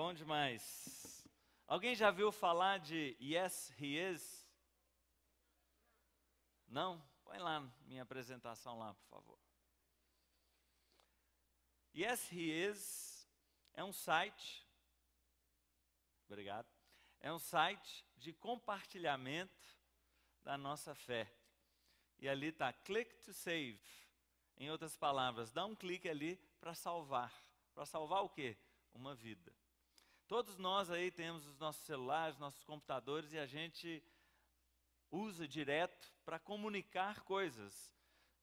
Bom demais. Alguém já viu falar de Yes, He Is? Não? Põe lá minha apresentação lá, por favor. Yes, He Is é um site. Obrigado. É um site de compartilhamento da nossa fé. E ali está click to save. Em outras palavras, dá um clique ali para salvar. Para salvar o quê? Uma vida. Todos nós aí temos os nossos celulares, nossos computadores e a gente usa direto para comunicar coisas.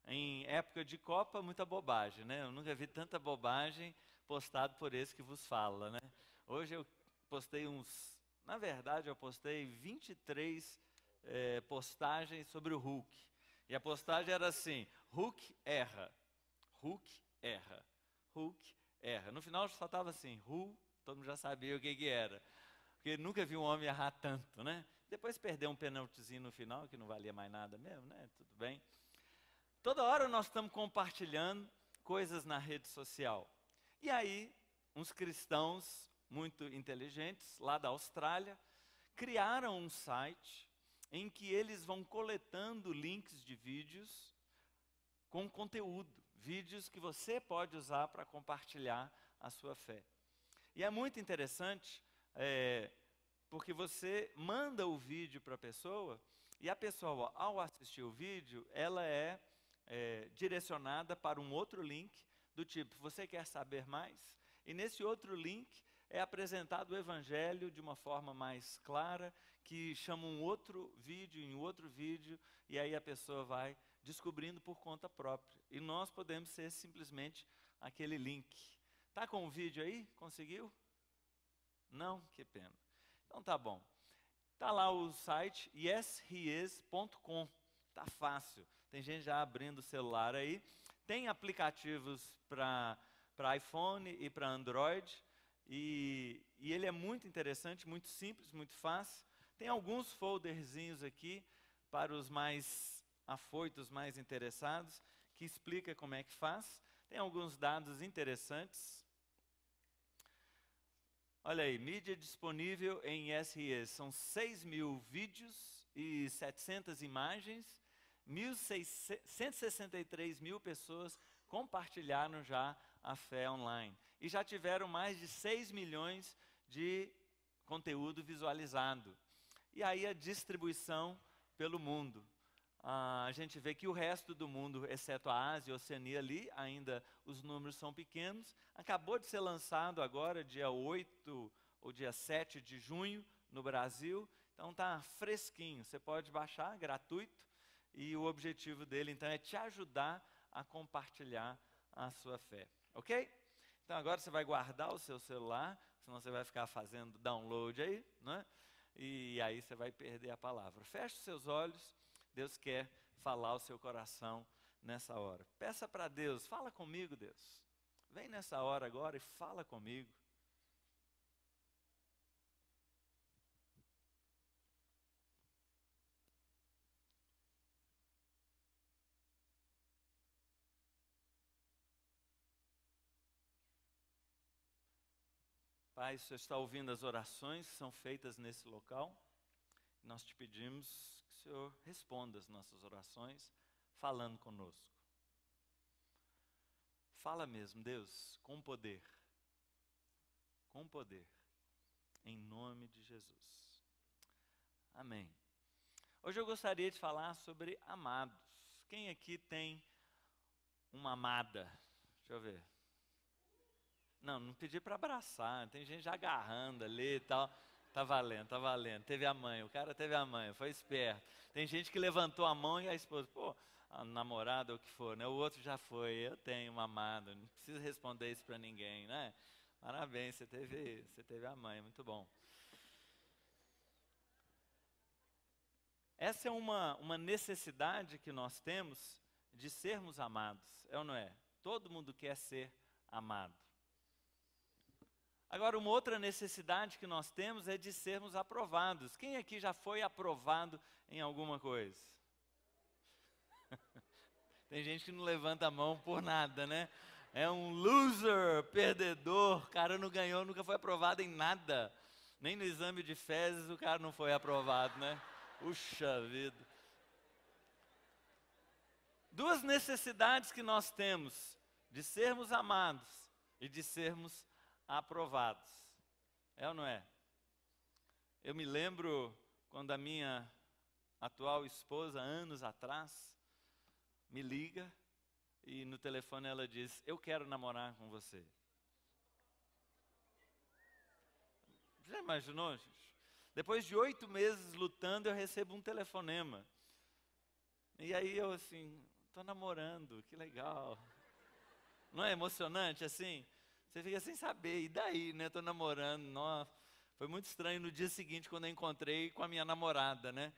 Em época de Copa, muita bobagem, né? Eu nunca vi tanta bobagem postado por esse que vos fala, né? Hoje eu postei uns, na verdade eu postei 23 é, postagens sobre o Hulk. E a postagem era assim: Hulk erra, Hulk erra, Hulk erra. No final só estava assim: Hulk, todo mundo já sabia o que, que era. Porque nunca vi um homem errar tanto, né? Depois perdeu um penaltizinho no final, que não valia mais nada mesmo, né? Tudo bem. Toda hora nós estamos compartilhando coisas na rede social. E aí, uns cristãos muito inteligentes, lá da Austrália, criaram um site em que eles vão coletando links de vídeos com conteúdo, vídeos que você pode usar para compartilhar a sua fé. E é muito interessante, é, porque você manda o vídeo para a pessoa, e a pessoa, ao assistir o vídeo, ela é, é direcionada para um outro link, do tipo, você quer saber mais? E nesse outro link, é apresentado o Evangelho de uma forma mais clara, que chama um outro vídeo em outro vídeo, e aí a pessoa vai descobrindo por conta própria. E nós podemos ser simplesmente aquele link. Tá com o vídeo aí? Conseguiu? Não? Que pena. Então tá bom. Tá lá o site yesheis.com. Tá fácil. Tem gente já abrindo o celular aí. Tem aplicativos para iPhone e para Android. E, e, ele é muito interessante, muito simples, muito fácil. Tem alguns folderzinhos aqui para os mais afoitos, mais interessados, que explica como é que faz. Tem alguns dados interessantes. Olha aí, mídia disponível em SRE são 6 mil vídeos e 700 imagens, 163 mil pessoas compartilharam já a fé online. E já tiveram mais de 6 milhões de conteúdo visualizado. E aí a distribuição pelo mundo. Ah, a gente vê que o resto do mundo, exceto a Ásia e a Oceania ali, ainda os números são pequenos. Acabou de ser lançado agora, dia 8 ou dia 7 de junho, no Brasil. Então está fresquinho, você pode baixar, gratuito. E o objetivo dele, então, é te ajudar a compartilhar a sua fé. Ok? Então agora você vai guardar o seu celular, senão você vai ficar fazendo download aí, né? E aí você vai perder a palavra. Feche seus olhos, Deus quer falar ao seu coração nessa hora. Peça para Deus, fala comigo, Deus. Vem nessa hora agora e fala comigo. Pai, o Senhor está ouvindo as orações que são feitas nesse local. Nós te pedimos que o Senhor responda as nossas orações falando conosco. Fala mesmo, Deus, com poder. Com poder. Em nome de Jesus. Amém. Hoje eu gostaria de falar sobre amados. Quem aqui tem uma amada? Deixa eu ver. Não, não pedi para abraçar, tem gente agarrando ali e tal. Tá valendo, tá valendo. Teve a mãe, o cara teve a mãe, foi esperto. Tem gente que levantou a mão e a esposa, pô, a namorada ou o que for, né? O outro já foi, eu tenho uma amada, não precisa responder isso para ninguém, né? Parabéns, você teve, você teve a mãe, muito bom. Essa é uma, uma necessidade que nós temos de sermos amados, é ou não é? Todo mundo quer ser amado. Agora, uma outra necessidade que nós temos é de sermos aprovados. Quem aqui já foi aprovado em alguma coisa? Tem gente que não levanta a mão por nada, né? É um loser, perdedor. O cara não ganhou, nunca foi aprovado em nada. Nem no exame de fezes o cara não foi aprovado, né? Puxa vida. Duas necessidades que nós temos de sermos amados e de sermos aprovados. É ou não é? Eu me lembro quando a minha atual esposa, anos atrás, me liga e no telefone ela diz: Eu quero namorar com você. Já imaginou? Depois de oito meses lutando, eu recebo um telefonema. E aí eu assim, estou namorando, que legal. Não é emocionante assim? Você fica sem saber, e daí, né? Estou namorando, nossa. Foi muito estranho no dia seguinte, quando eu encontrei com a minha namorada, né?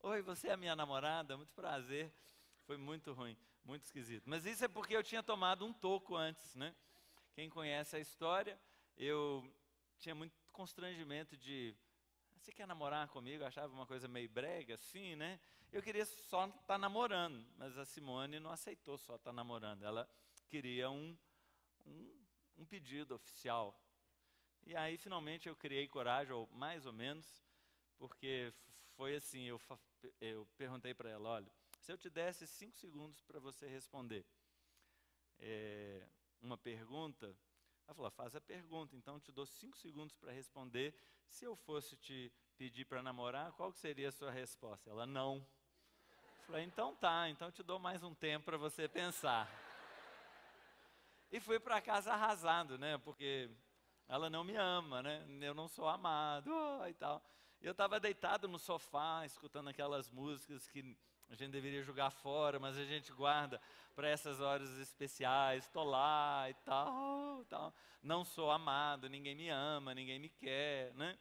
Oi, você é a minha namorada? Muito prazer. Foi muito ruim, muito esquisito. Mas isso é porque eu tinha tomado um toco antes, né? Quem conhece a história, eu tinha muito constrangimento de você quer namorar comigo? Eu achava uma coisa meio brega, assim, né? Eu queria só estar tá namorando, mas a Simone não aceitou só estar tá namorando. Ela queria um, um, um pedido oficial. E aí, finalmente, eu criei coragem, ou mais ou menos, porque foi assim: eu, eu perguntei para ela, olha, se eu te desse cinco segundos para você responder é, uma pergunta, ela falou: faz a pergunta, então eu te dou cinco segundos para responder. Se eu fosse te pedir para namorar, qual seria a sua resposta? Ela: não. Eu falei: então tá, então eu te dou mais um tempo para você pensar. E fui para casa arrasado, né? Porque ela não me ama, né? Eu não sou amado oh, e tal. Eu estava deitado no sofá, escutando aquelas músicas que a gente deveria jogar fora, mas a gente guarda para essas horas especiais. Estou lá e tal, tal. Não sou amado, ninguém me ama, ninguém me quer, né?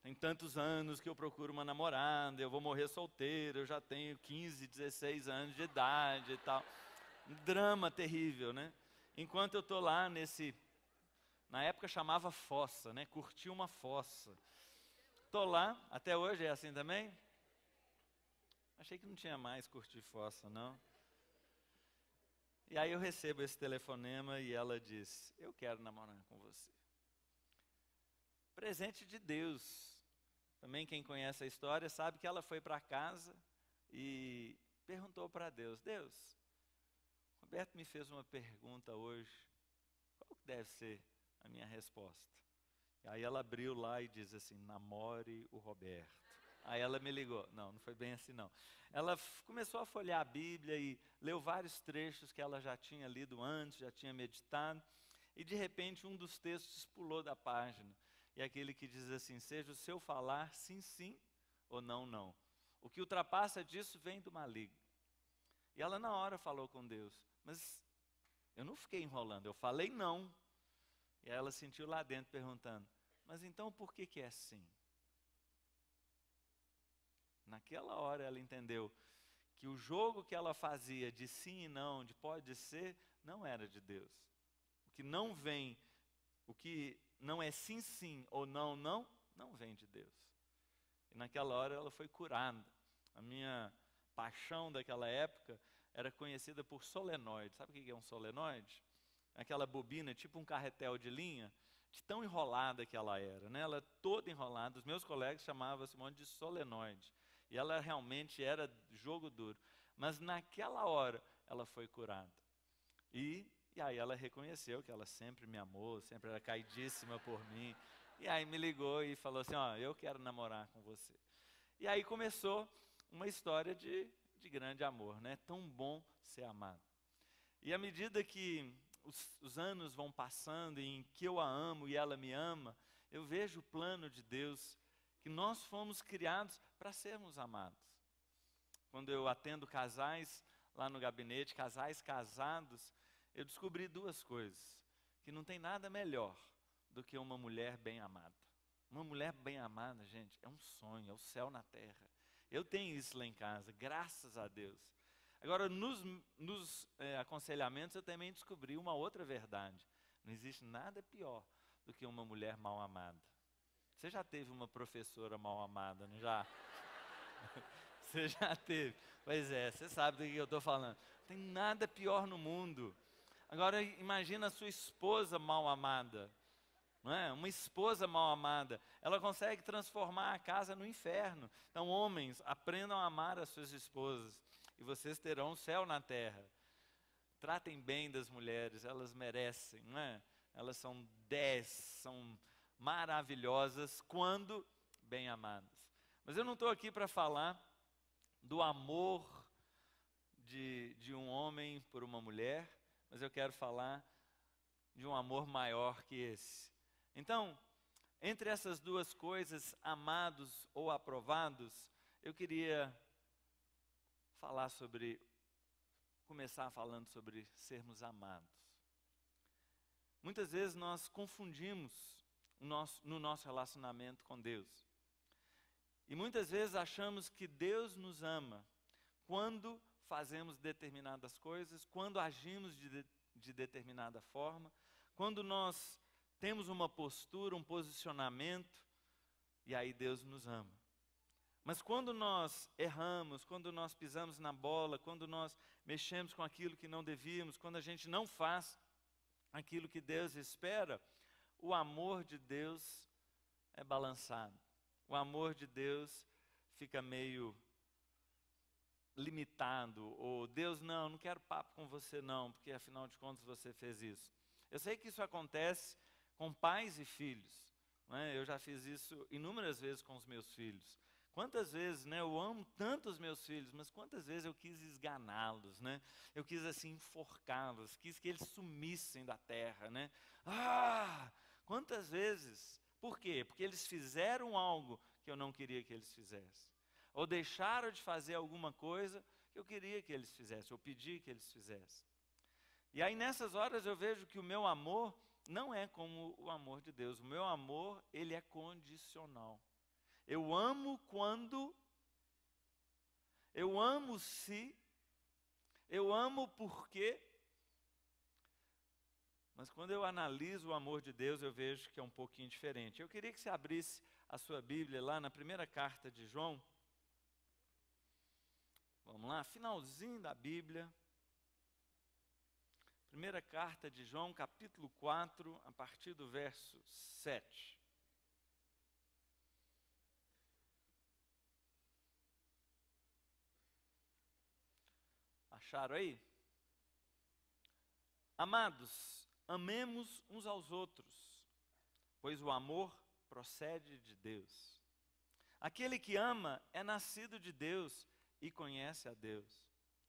Tem tantos anos que eu procuro uma namorada, eu vou morrer solteiro, eu já tenho 15, 16 anos de idade e tal. Drama terrível, né? Enquanto eu estou lá nesse, na época chamava fossa, né? Curti uma fossa. Estou lá, até hoje é assim também? Achei que não tinha mais curtir fossa, não. E aí eu recebo esse telefonema e ela diz: Eu quero namorar com você. Presente de Deus. Também quem conhece a história sabe que ela foi para casa e perguntou para Deus: Deus, Roberto me fez uma pergunta hoje. Qual deve ser a minha resposta? E aí ela abriu lá e diz assim: namore o Roberto. Aí ela me ligou. Não, não foi bem assim não. Ela começou a folhear a Bíblia e leu vários trechos que ela já tinha lido antes, já tinha meditado. E de repente um dos textos pulou da página. E é aquele que diz assim: seja o seu falar sim, sim ou não, não. O que ultrapassa disso vem do maligno. E ela na hora falou com Deus, mas eu não fiquei enrolando, eu falei não. E ela sentiu lá dentro perguntando: mas então por que, que é sim? Naquela hora ela entendeu que o jogo que ela fazia de sim e não, de pode ser, não era de Deus. O que não vem, o que não é sim, sim ou não, não, não vem de Deus. E naquela hora ela foi curada. A minha paixão daquela época era conhecida por solenoide. Sabe o que é um solenoide? Aquela bobina, tipo um carretel de linha, de tão enrolada que ela era. Né? Ela toda enrolada. Os meus colegas chamavam esse monte de solenoide. E ela realmente era jogo duro. Mas naquela hora ela foi curada. E, e aí ela reconheceu que ela sempre me amou, sempre era caidíssima por mim. E aí me ligou e falou assim: Ó, eu quero namorar com você. E aí começou uma história de, de grande amor, né? Tão bom ser amado. E à medida que os, os anos vão passando em que eu a amo e ela me ama, eu vejo o plano de Deus que nós fomos criados para sermos amados. Quando eu atendo casais lá no gabinete, casais casados, eu descobri duas coisas: que não tem nada melhor do que uma mulher bem amada. Uma mulher bem amada, gente, é um sonho, é o céu na terra. Eu tenho isso lá em casa, graças a Deus. Agora, nos, nos é, aconselhamentos, eu também descobri uma outra verdade. Não existe nada pior do que uma mulher mal amada. Você já teve uma professora mal amada, não já? Você já teve? Pois é, você sabe do que eu estou falando. Não tem nada pior no mundo. Agora imagina a sua esposa mal amada. É? Uma esposa mal amada, ela consegue transformar a casa no inferno. Então, homens, aprendam a amar as suas esposas e vocês terão o céu na terra. Tratem bem das mulheres, elas merecem, não é? Elas são dez, são maravilhosas quando bem amadas. Mas eu não estou aqui para falar do amor de, de um homem por uma mulher, mas eu quero falar de um amor maior que esse. Então, entre essas duas coisas, amados ou aprovados, eu queria falar sobre, começar falando sobre sermos amados. Muitas vezes nós confundimos nosso, no nosso relacionamento com Deus. E muitas vezes achamos que Deus nos ama quando fazemos determinadas coisas, quando agimos de, de determinada forma, quando nós temos uma postura, um posicionamento, e aí Deus nos ama. Mas quando nós erramos, quando nós pisamos na bola, quando nós mexemos com aquilo que não devíamos, quando a gente não faz aquilo que Deus espera, o amor de Deus é balançado. O amor de Deus fica meio limitado, ou Deus, não, não quero papo com você não, porque afinal de contas você fez isso. Eu sei que isso acontece com pais e filhos. Né? Eu já fiz isso inúmeras vezes com os meus filhos. Quantas vezes, né, eu amo tanto os meus filhos, mas quantas vezes eu quis esganá-los, né? Eu quis assim enforcá-los, quis que eles sumissem da terra, né? Ah! Quantas vezes? Por quê? Porque eles fizeram algo que eu não queria que eles fizessem. Ou deixaram de fazer alguma coisa que eu queria que eles fizessem, ou pedi que eles fizessem. E aí nessas horas eu vejo que o meu amor não é como o amor de Deus. O meu amor, ele é condicional. Eu amo quando eu amo se eu amo porque mas quando eu analiso o amor de Deus, eu vejo que é um pouquinho diferente. Eu queria que você abrisse a sua Bíblia lá na primeira carta de João. Vamos lá, finalzinho da Bíblia. Primeira carta de João, capítulo 4, a partir do verso 7. Acharam aí? Amados, amemos uns aos outros, pois o amor procede de Deus. Aquele que ama é nascido de Deus e conhece a Deus.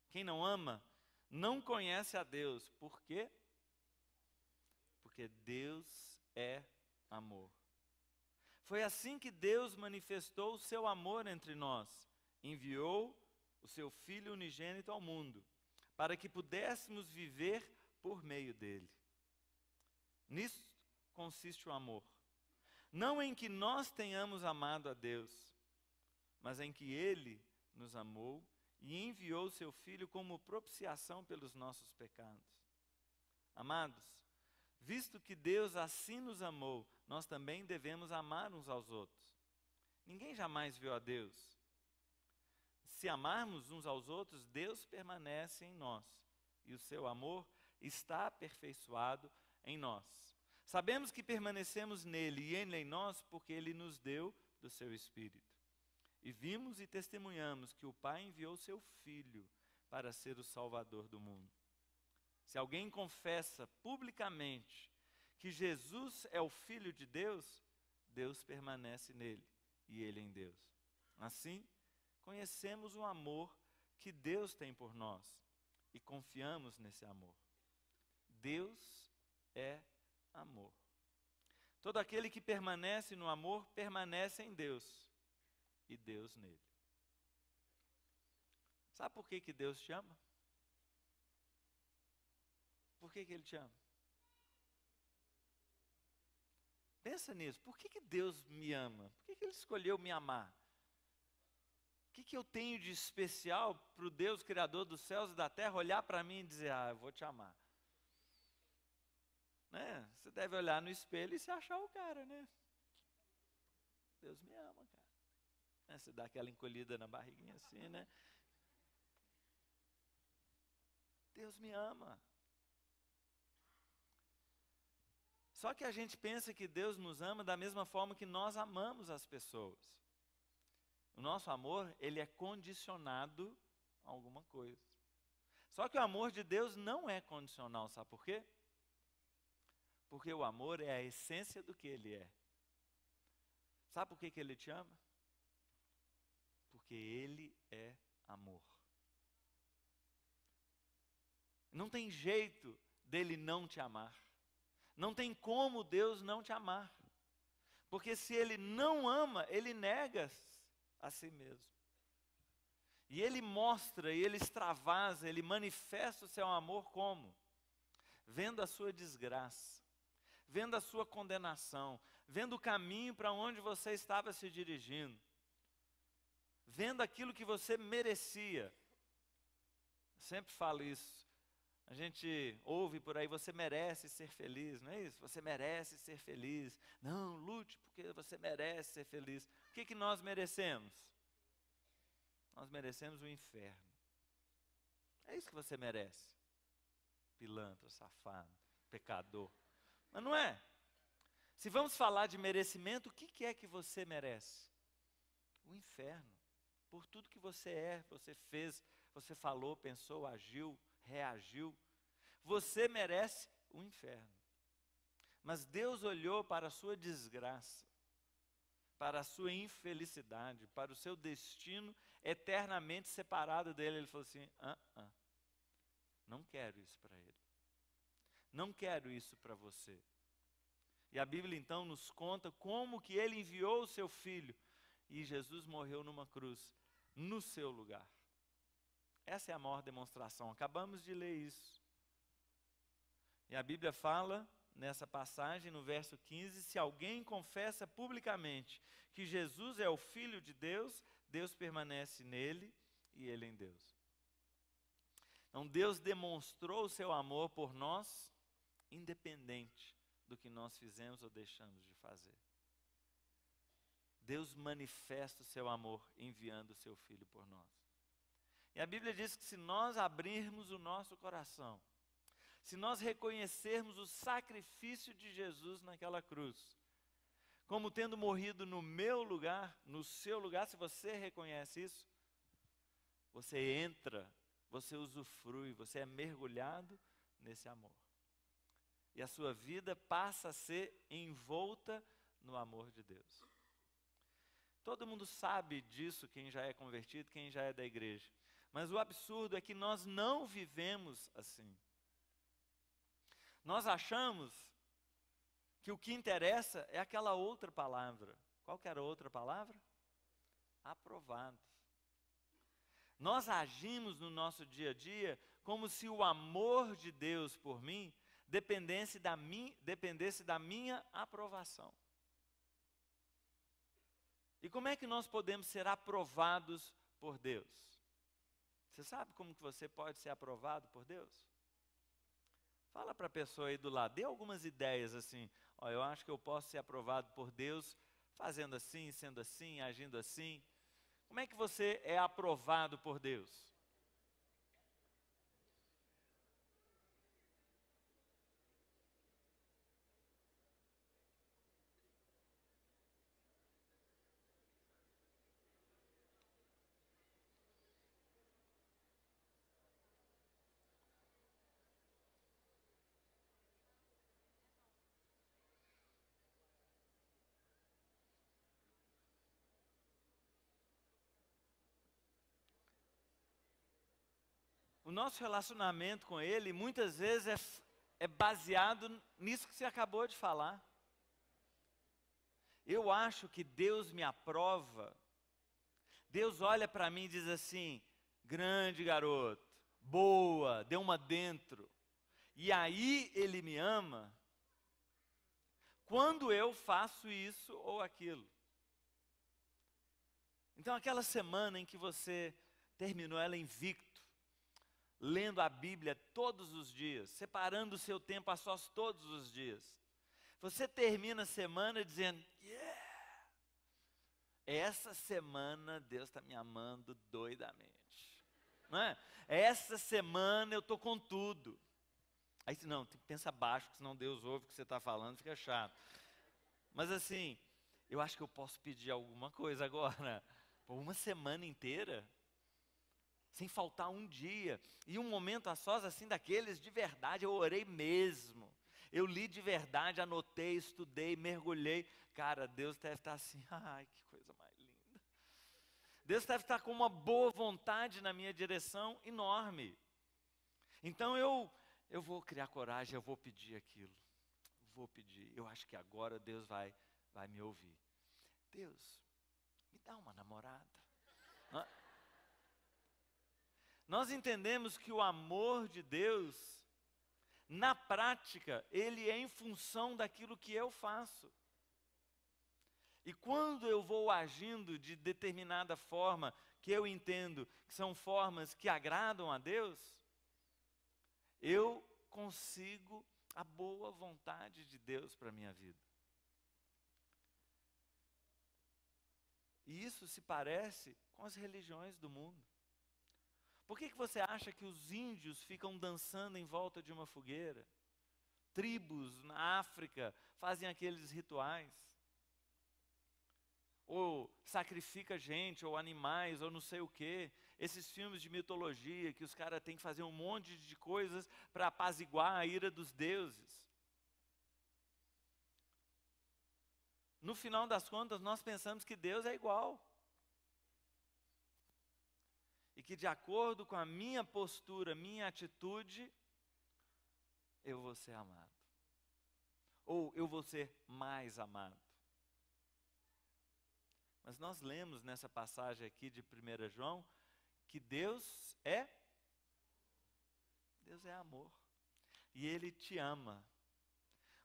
Quem não ama, não conhece a Deus. Por quê? Porque Deus é amor. Foi assim que Deus manifestou o seu amor entre nós. Enviou o seu Filho unigênito ao mundo, para que pudéssemos viver por meio dele. Nisso consiste o amor. Não em que nós tenhamos amado a Deus, mas em que ele nos amou e enviou seu Filho como propiciação pelos nossos pecados. Amados, visto que Deus assim nos amou, nós também devemos amar uns aos outros. Ninguém jamais viu a Deus. Se amarmos uns aos outros, Deus permanece em nós e o seu amor está aperfeiçoado em nós. Sabemos que permanecemos nele e ele em nós porque ele nos deu do seu Espírito. E vimos e testemunhamos que o Pai enviou seu Filho para ser o Salvador do mundo. Se alguém confessa publicamente que Jesus é o Filho de Deus, Deus permanece nele e ele em Deus. Assim, conhecemos o amor que Deus tem por nós e confiamos nesse amor. Deus é amor. Todo aquele que permanece no amor permanece em Deus e Deus nele. Sabe por que, que Deus te ama? Por que, que Ele te ama? Pensa nisso. Por que, que Deus me ama? Por que, que Ele escolheu me amar? O que, que eu tenho de especial para o Deus Criador dos céus e da terra olhar para mim e dizer: Ah, eu vou te amar? Né? Você deve olhar no espelho e se achar o cara, né? Deus me ama, cara. Né? Você dá aquela encolhida na barriguinha assim, né? Deus me ama. Só que a gente pensa que Deus nos ama da mesma forma que nós amamos as pessoas. O nosso amor, ele é condicionado a alguma coisa. Só que o amor de Deus não é condicional, sabe por quê? Porque o amor é a essência do que ele é. Sabe por que, que ele te ama? Porque ele é amor. Não tem jeito dele não te amar. Não tem como Deus não te amar. Porque se ele não ama, ele nega a si mesmo. E ele mostra, e ele extravasa, ele manifesta o seu amor como? Vendo a sua desgraça, vendo a sua condenação, vendo o caminho para onde você estava se dirigindo, vendo aquilo que você merecia. Sempre falo isso. A gente ouve por aí, você merece ser feliz, não é isso? Você merece ser feliz. Não, lute porque você merece ser feliz. O que, que nós merecemos? Nós merecemos o inferno. É isso que você merece. Pilantra, safado, pecador. Mas não é. Se vamos falar de merecimento, o que, que é que você merece? O inferno. Por tudo que você é, você fez, você falou, pensou, agiu, reagiu. Você merece o inferno. Mas Deus olhou para a sua desgraça, para a sua infelicidade, para o seu destino eternamente separado dele. Ele falou assim: ah, ah, não quero isso para ele. Não quero isso para você. E a Bíblia então nos conta como que ele enviou o seu filho e Jesus morreu numa cruz no seu lugar. Essa é a maior demonstração. Acabamos de ler isso. E a Bíblia fala nessa passagem, no verso 15: se alguém confessa publicamente que Jesus é o Filho de Deus, Deus permanece nele e ele em Deus. Então, Deus demonstrou o seu amor por nós, independente do que nós fizemos ou deixamos de fazer. Deus manifesta o seu amor enviando o seu Filho por nós. E a Bíblia diz que se nós abrirmos o nosso coração, se nós reconhecermos o sacrifício de Jesus naquela cruz, como tendo morrido no meu lugar, no seu lugar, se você reconhece isso, você entra, você usufrui, você é mergulhado nesse amor. E a sua vida passa a ser envolta no amor de Deus. Todo mundo sabe disso, quem já é convertido, quem já é da igreja. Mas o absurdo é que nós não vivemos assim. Nós achamos que o que interessa é aquela outra palavra. Qual que era a outra palavra? Aprovado. Nós agimos no nosso dia a dia como se o amor de Deus por mim dependesse da, mim, dependesse da minha aprovação. E como é que nós podemos ser aprovados por Deus? Você sabe como que você pode ser aprovado por Deus? Fala para a pessoa aí do lado, dê algumas ideias assim. Ó, eu acho que eu posso ser aprovado por Deus fazendo assim, sendo assim, agindo assim. Como é que você é aprovado por Deus? O nosso relacionamento com Ele muitas vezes é, é baseado nisso que você acabou de falar. Eu acho que Deus me aprova. Deus olha para mim e diz assim: grande garoto, boa, deu uma dentro. E aí Ele me ama quando eu faço isso ou aquilo. Então, aquela semana em que você terminou ela invicto, lendo a Bíblia todos os dias, separando o seu tempo a sós todos os dias. Você termina a semana dizendo: Yeah! Essa semana Deus está me amando doidamente. Não é? Essa semana eu estou com tudo. Aí não, pensa baixo, que senão Deus ouve o que você está falando, fica chato. Mas assim, eu acho que eu posso pedir alguma coisa agora. Por uma semana inteira, sem faltar um dia. E um momento a sós assim daqueles de verdade, eu orei mesmo. Eu li de verdade, anotei, estudei, mergulhei. Cara, Deus deve estar assim, ai, que coisa mais linda. Deus deve estar com uma boa vontade na minha direção enorme. Então eu eu vou criar coragem, eu vou pedir aquilo. Vou pedir. Eu acho que agora Deus vai vai me ouvir. Deus, me dá uma namorada. Nós entendemos que o amor de Deus, na prática, ele é em função daquilo que eu faço. E quando eu vou agindo de determinada forma, que eu entendo que são formas que agradam a Deus, eu consigo a boa vontade de Deus para a minha vida. E isso se parece com as religiões do mundo. Por que, que você acha que os índios ficam dançando em volta de uma fogueira? Tribos na África fazem aqueles rituais. Ou sacrifica gente, ou animais, ou não sei o quê. Esses filmes de mitologia que os caras têm que fazer um monte de coisas para apaziguar a ira dos deuses. No final das contas, nós pensamos que Deus é igual e que, de acordo com a minha postura, minha atitude, eu vou ser amado. Ou eu vou ser mais amado. Mas nós lemos nessa passagem aqui de 1 João que Deus é Deus é amor. E ele te ama.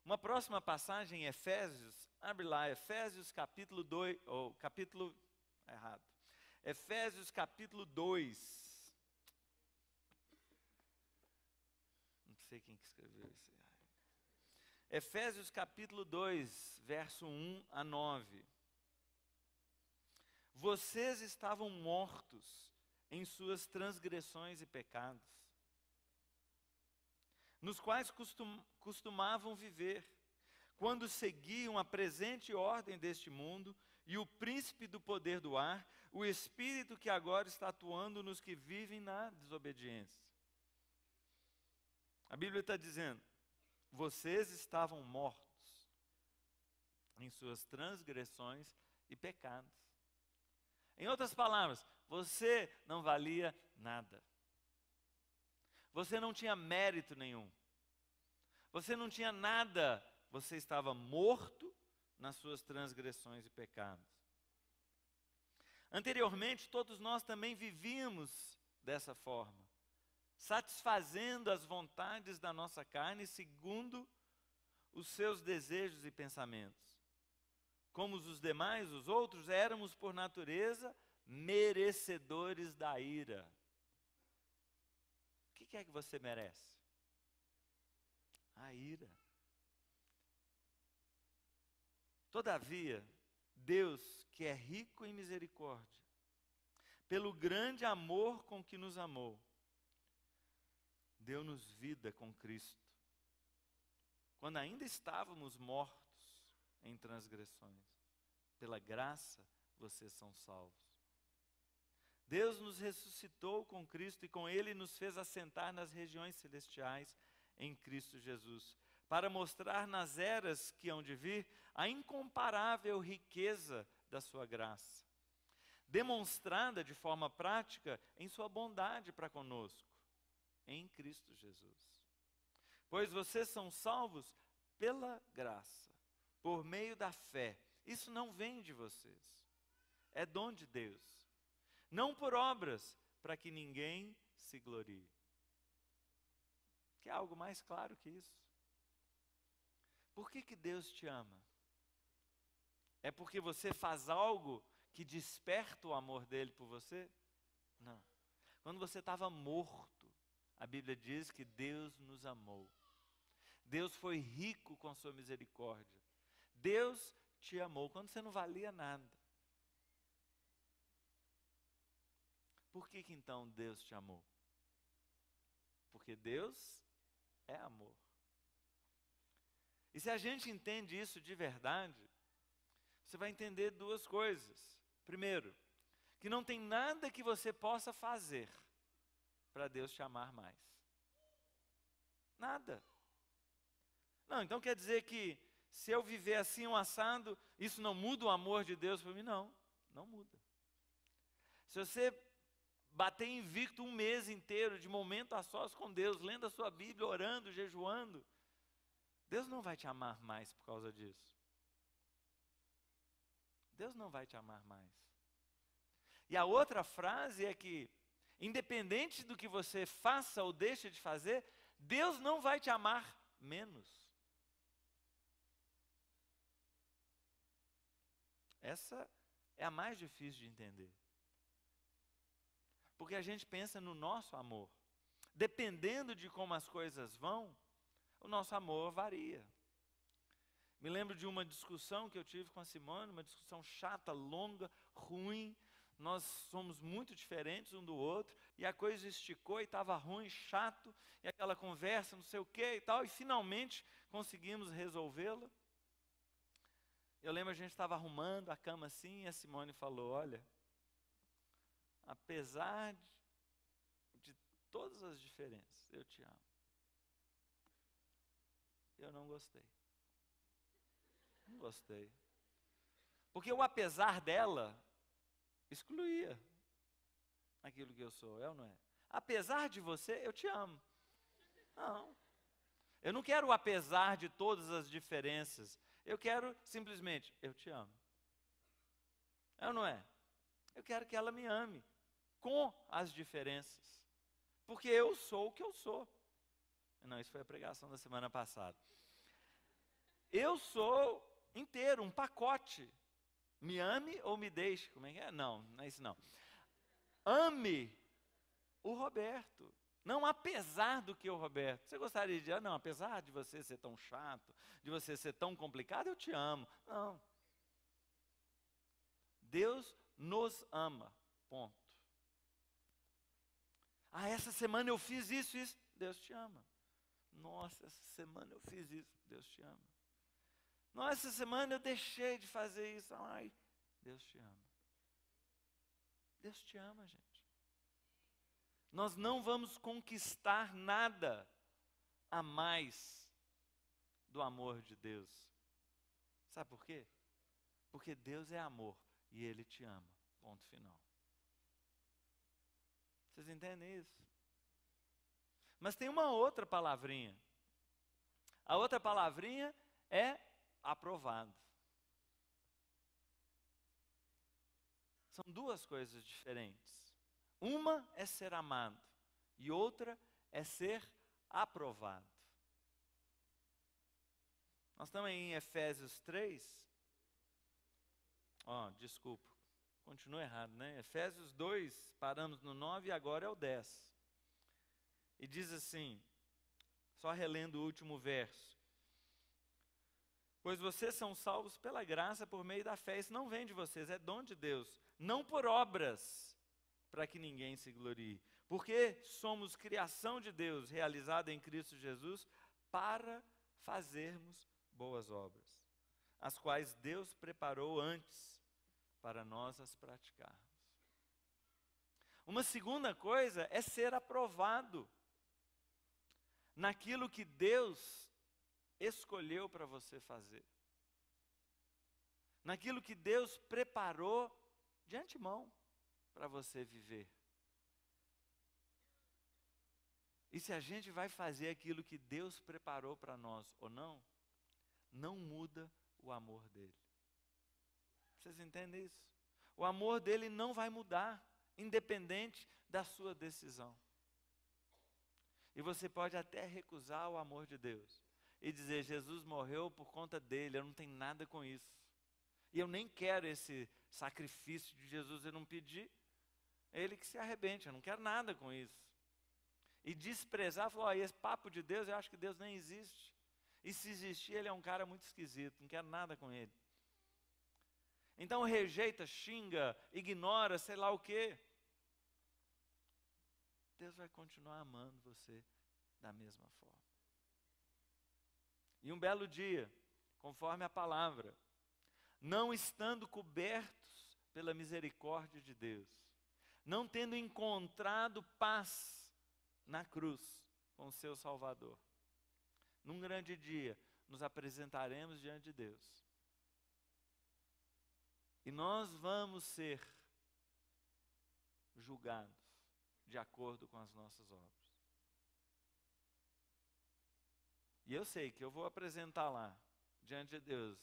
Uma próxima passagem em Efésios, abre lá, Efésios capítulo 2, ou capítulo errado. Efésios capítulo 2. Não sei quem que escreveu isso. Efésios capítulo 2, verso 1 a 9. Vocês estavam mortos em suas transgressões e pecados, nos quais costum, costumavam viver, quando seguiam a presente ordem deste mundo e o príncipe do poder do ar, o espírito que agora está atuando nos que vivem na desobediência. A Bíblia está dizendo: vocês estavam mortos em suas transgressões e pecados. Em outras palavras, você não valia nada. Você não tinha mérito nenhum. Você não tinha nada. Você estava morto nas suas transgressões e pecados. Anteriormente, todos nós também vivíamos dessa forma, satisfazendo as vontades da nossa carne segundo os seus desejos e pensamentos. Como os demais, os outros, éramos por natureza merecedores da ira. O que é que você merece? A ira. Todavia, Deus, que é rico em misericórdia, pelo grande amor com que nos amou, deu-nos vida com Cristo, quando ainda estávamos mortos em transgressões. Pela graça, vocês são salvos. Deus nos ressuscitou com Cristo e com Ele nos fez assentar nas regiões celestiais em Cristo Jesus para mostrar nas eras que hão de vir a incomparável riqueza da sua graça, demonstrada de forma prática em sua bondade para conosco, em Cristo Jesus. Pois vocês são salvos pela graça, por meio da fé. Isso não vem de vocês, é dom de Deus. Não por obras, para que ninguém se glorie. Quer algo mais claro que isso? Por que, que Deus te ama? É porque você faz algo que desperta o amor dele por você? Não. Quando você estava morto, a Bíblia diz que Deus nos amou. Deus foi rico com sua misericórdia. Deus te amou quando você não valia nada. Por que, que então Deus te amou? Porque Deus é amor. E se a gente entende isso de verdade, você vai entender duas coisas. Primeiro, que não tem nada que você possa fazer para Deus te amar mais. Nada. Não, então quer dizer que se eu viver assim um assado, isso não muda o amor de Deus para mim? Não, não muda. Se você bater invicto um mês inteiro, de momento a sós com Deus, lendo a sua Bíblia, orando, jejuando, Deus não vai te amar mais por causa disso. Deus não vai te amar mais. E a outra frase é que, independente do que você faça ou deixe de fazer, Deus não vai te amar menos. Essa é a mais difícil de entender. Porque a gente pensa no nosso amor. Dependendo de como as coisas vão, o nosso amor varia. Me lembro de uma discussão que eu tive com a Simone, uma discussão chata, longa, ruim. Nós somos muito diferentes um do outro, e a coisa esticou e estava ruim, chato, e aquela conversa, não sei o que e tal, e finalmente conseguimos resolvê-la. Eu lembro a gente estava arrumando a cama assim, e a Simone falou: Olha, apesar de, de todas as diferenças, eu te amo. Eu não gostei. Não gostei. Porque o apesar dela excluía aquilo que eu sou, é ou não é? Apesar de você, eu te amo. Não. Eu não quero o apesar de todas as diferenças. Eu quero simplesmente, eu te amo. É ou não é? Eu quero que ela me ame com as diferenças. Porque eu sou o que eu sou. Não, isso foi a pregação da semana passada. Eu sou inteiro, um pacote. Me ame ou me deixe. Como é que é? Não, não é isso não. Ame o Roberto. Não apesar do que o Roberto. Você gostaria de dizer, ah, não, apesar de você ser tão chato, de você ser tão complicado, eu te amo. Não. Deus nos ama. Ponto. Ah, essa semana eu fiz isso, isso. Deus te ama. Nossa, essa semana eu fiz isso. Deus te ama. Nossa, essa semana eu deixei de fazer isso. Ai, Deus te ama. Deus te ama, gente. Nós não vamos conquistar nada a mais do amor de Deus. Sabe por quê? Porque Deus é amor e Ele te ama. Ponto final. Vocês entendem isso? Mas tem uma outra palavrinha. A outra palavrinha é aprovado. São duas coisas diferentes. Uma é ser amado e outra é ser aprovado. Nós estamos em Efésios 3. Ó, oh, desculpa, continua errado, né? Efésios 2, paramos no 9 e agora é o 10. E diz assim, só relendo o último verso: Pois vocês são salvos pela graça por meio da fé. Isso não vem de vocês, é dom de Deus. Não por obras, para que ninguém se glorie. Porque somos criação de Deus, realizada em Cristo Jesus, para fazermos boas obras, as quais Deus preparou antes para nós as praticarmos. Uma segunda coisa é ser aprovado naquilo que Deus escolheu para você fazer. Naquilo que Deus preparou de antemão para você viver. E se a gente vai fazer aquilo que Deus preparou para nós ou não, não muda o amor dele. Vocês entendem isso? O amor dele não vai mudar, independente da sua decisão. E você pode até recusar o amor de Deus e dizer: Jesus morreu por conta dele, eu não tenho nada com isso. E eu nem quero esse sacrifício de Jesus, eu não pedi. Ele que se arrebente, eu não quero nada com isso. E desprezar, falar: oh, esse papo de Deus, eu acho que Deus nem existe. E se existir, ele é um cara muito esquisito, não quero nada com ele. Então rejeita, xinga, ignora, sei lá o quê. Deus vai continuar amando você da mesma forma. E um belo dia, conforme a palavra, não estando cobertos pela misericórdia de Deus, não tendo encontrado paz na cruz com o seu Salvador. Num grande dia, nos apresentaremos diante de Deus. E nós vamos ser julgados de acordo com as nossas obras. E eu sei que eu vou apresentar lá, diante de Deus,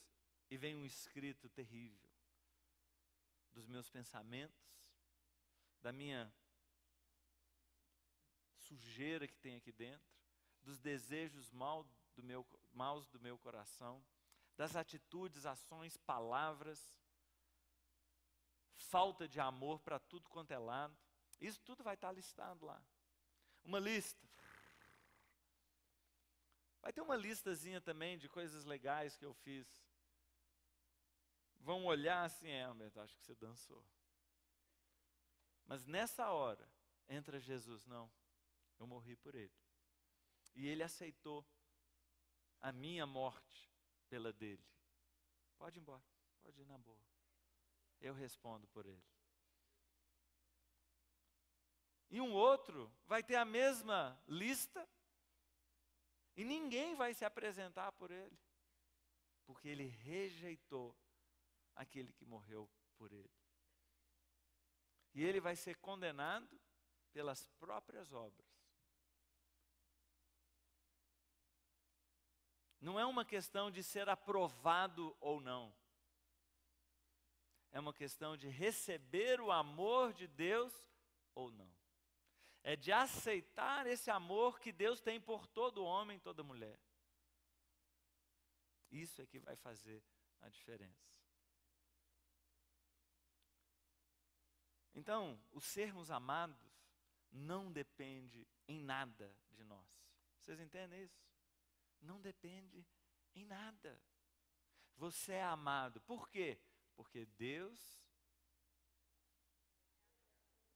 e vem um escrito terrível dos meus pensamentos, da minha sujeira que tem aqui dentro, dos desejos mal do meu, maus do meu coração, das atitudes, ações, palavras, falta de amor para tudo quanto é lado. Isso tudo vai estar listado lá. Uma lista. Vai ter uma listazinha também de coisas legais que eu fiz. Vão olhar assim, é, Alberto, acho que você dançou. Mas nessa hora, entra Jesus, não, eu morri por ele. E ele aceitou a minha morte pela dele. Pode ir embora, pode ir na boa. Eu respondo por ele. E um outro vai ter a mesma lista e ninguém vai se apresentar por ele, porque ele rejeitou aquele que morreu por ele. E ele vai ser condenado pelas próprias obras. Não é uma questão de ser aprovado ou não. É uma questão de receber o amor de Deus ou não. É de aceitar esse amor que Deus tem por todo homem toda mulher. Isso é que vai fazer a diferença. Então, o sermos amados não depende em nada de nós. Vocês entendem isso? Não depende em nada. Você é amado. Por quê? Porque Deus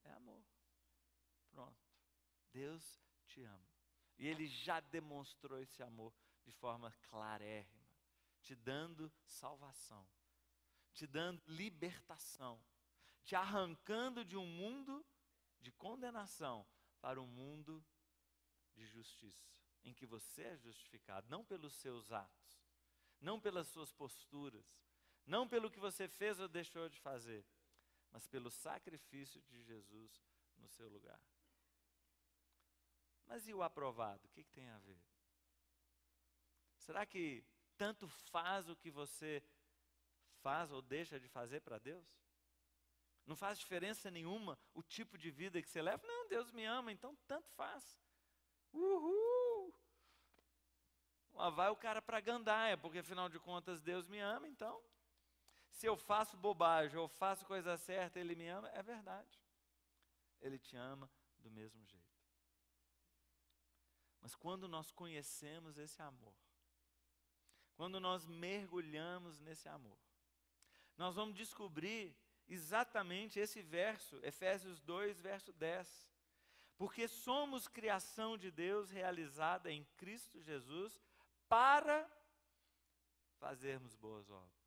é amor. Deus te ama. E Ele já demonstrou esse amor de forma clarérrima, te dando salvação, te dando libertação, te arrancando de um mundo de condenação para um mundo de justiça, em que você é justificado, não pelos seus atos, não pelas suas posturas, não pelo que você fez ou deixou de fazer, mas pelo sacrifício de Jesus no seu lugar. Mas e o aprovado? O que, que tem a ver? Será que tanto faz o que você faz ou deixa de fazer para Deus? Não faz diferença nenhuma o tipo de vida que você leva? Não, Deus me ama, então tanto faz. Uhul! Lá vai o cara para gandaia, porque afinal de contas Deus me ama, então se eu faço bobagem ou faço coisa certa, Ele me ama, é verdade. Ele te ama do mesmo jeito. Mas quando nós conhecemos esse amor, quando nós mergulhamos nesse amor, nós vamos descobrir exatamente esse verso, Efésios 2, verso 10. Porque somos criação de Deus realizada em Cristo Jesus para fazermos boas obras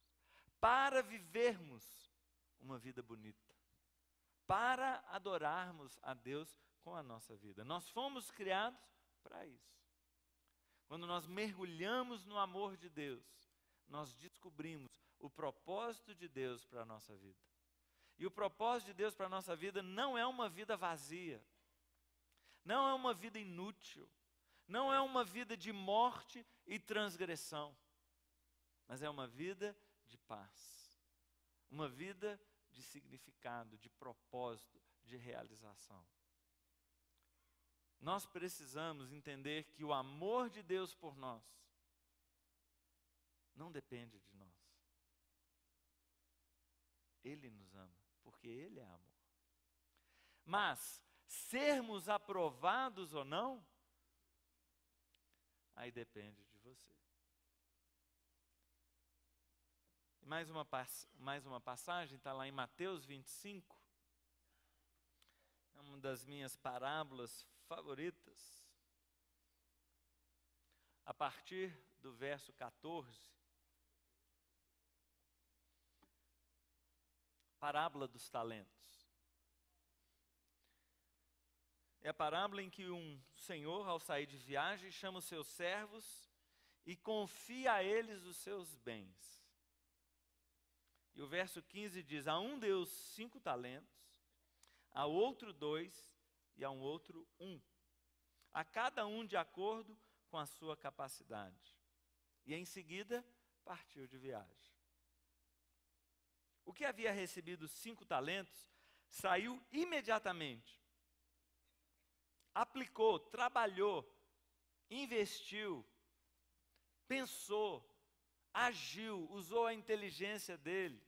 para vivermos uma vida bonita, para adorarmos a Deus com a nossa vida. Nós fomos criados para isso. Quando nós mergulhamos no amor de Deus, nós descobrimos o propósito de Deus para a nossa vida. E o propósito de Deus para a nossa vida não é uma vida vazia, não é uma vida inútil, não é uma vida de morte e transgressão, mas é uma vida de paz, uma vida de significado, de propósito, de realização. Nós precisamos entender que o amor de Deus por nós não depende de nós. Ele nos ama, porque Ele é amor. Mas, sermos aprovados ou não, aí depende de você. Mais uma, mais uma passagem, está lá em Mateus 25. É uma das minhas parábolas favoritas. A partir do verso 14. Parábola dos talentos. É a parábola em que um senhor, ao sair de viagem, chama os seus servos e confia a eles os seus bens. E o verso 15 diz: A um deu cinco talentos, a outro dois e a um outro um, a cada um de acordo com a sua capacidade. E em seguida partiu de viagem. O que havia recebido cinco talentos saiu imediatamente, aplicou, trabalhou, investiu, pensou, agiu, usou a inteligência dele,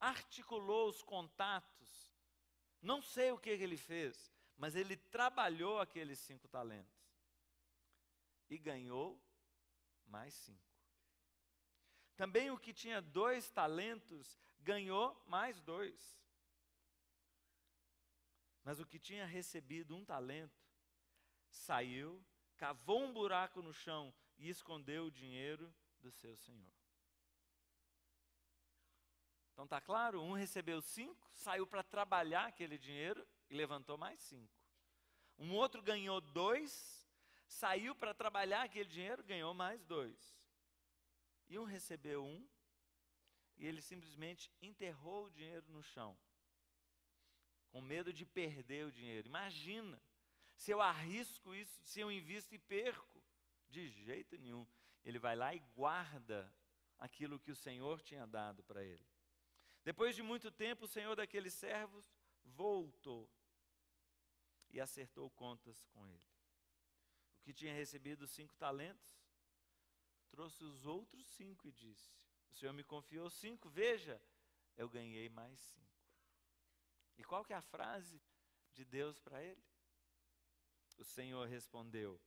articulou os contatos. Não sei o que ele fez, mas ele trabalhou aqueles cinco talentos e ganhou mais cinco. Também o que tinha dois talentos ganhou mais dois. Mas o que tinha recebido um talento saiu, cavou um buraco no chão e escondeu o dinheiro do seu senhor. Então tá claro? Um recebeu cinco, saiu para trabalhar aquele dinheiro levantou mais cinco. Um outro ganhou dois, saiu para trabalhar aquele dinheiro, ganhou mais dois. E um recebeu um, e ele simplesmente enterrou o dinheiro no chão, com medo de perder o dinheiro. Imagina, se eu arrisco isso, se eu invisto e perco. De jeito nenhum. Ele vai lá e guarda aquilo que o Senhor tinha dado para ele. Depois de muito tempo, o Senhor daqueles servos voltou e acertou contas com ele. O que tinha recebido cinco talentos, trouxe os outros cinco e disse: O Senhor me confiou cinco, veja, eu ganhei mais cinco. E qual que é a frase de Deus para ele? O Senhor respondeu: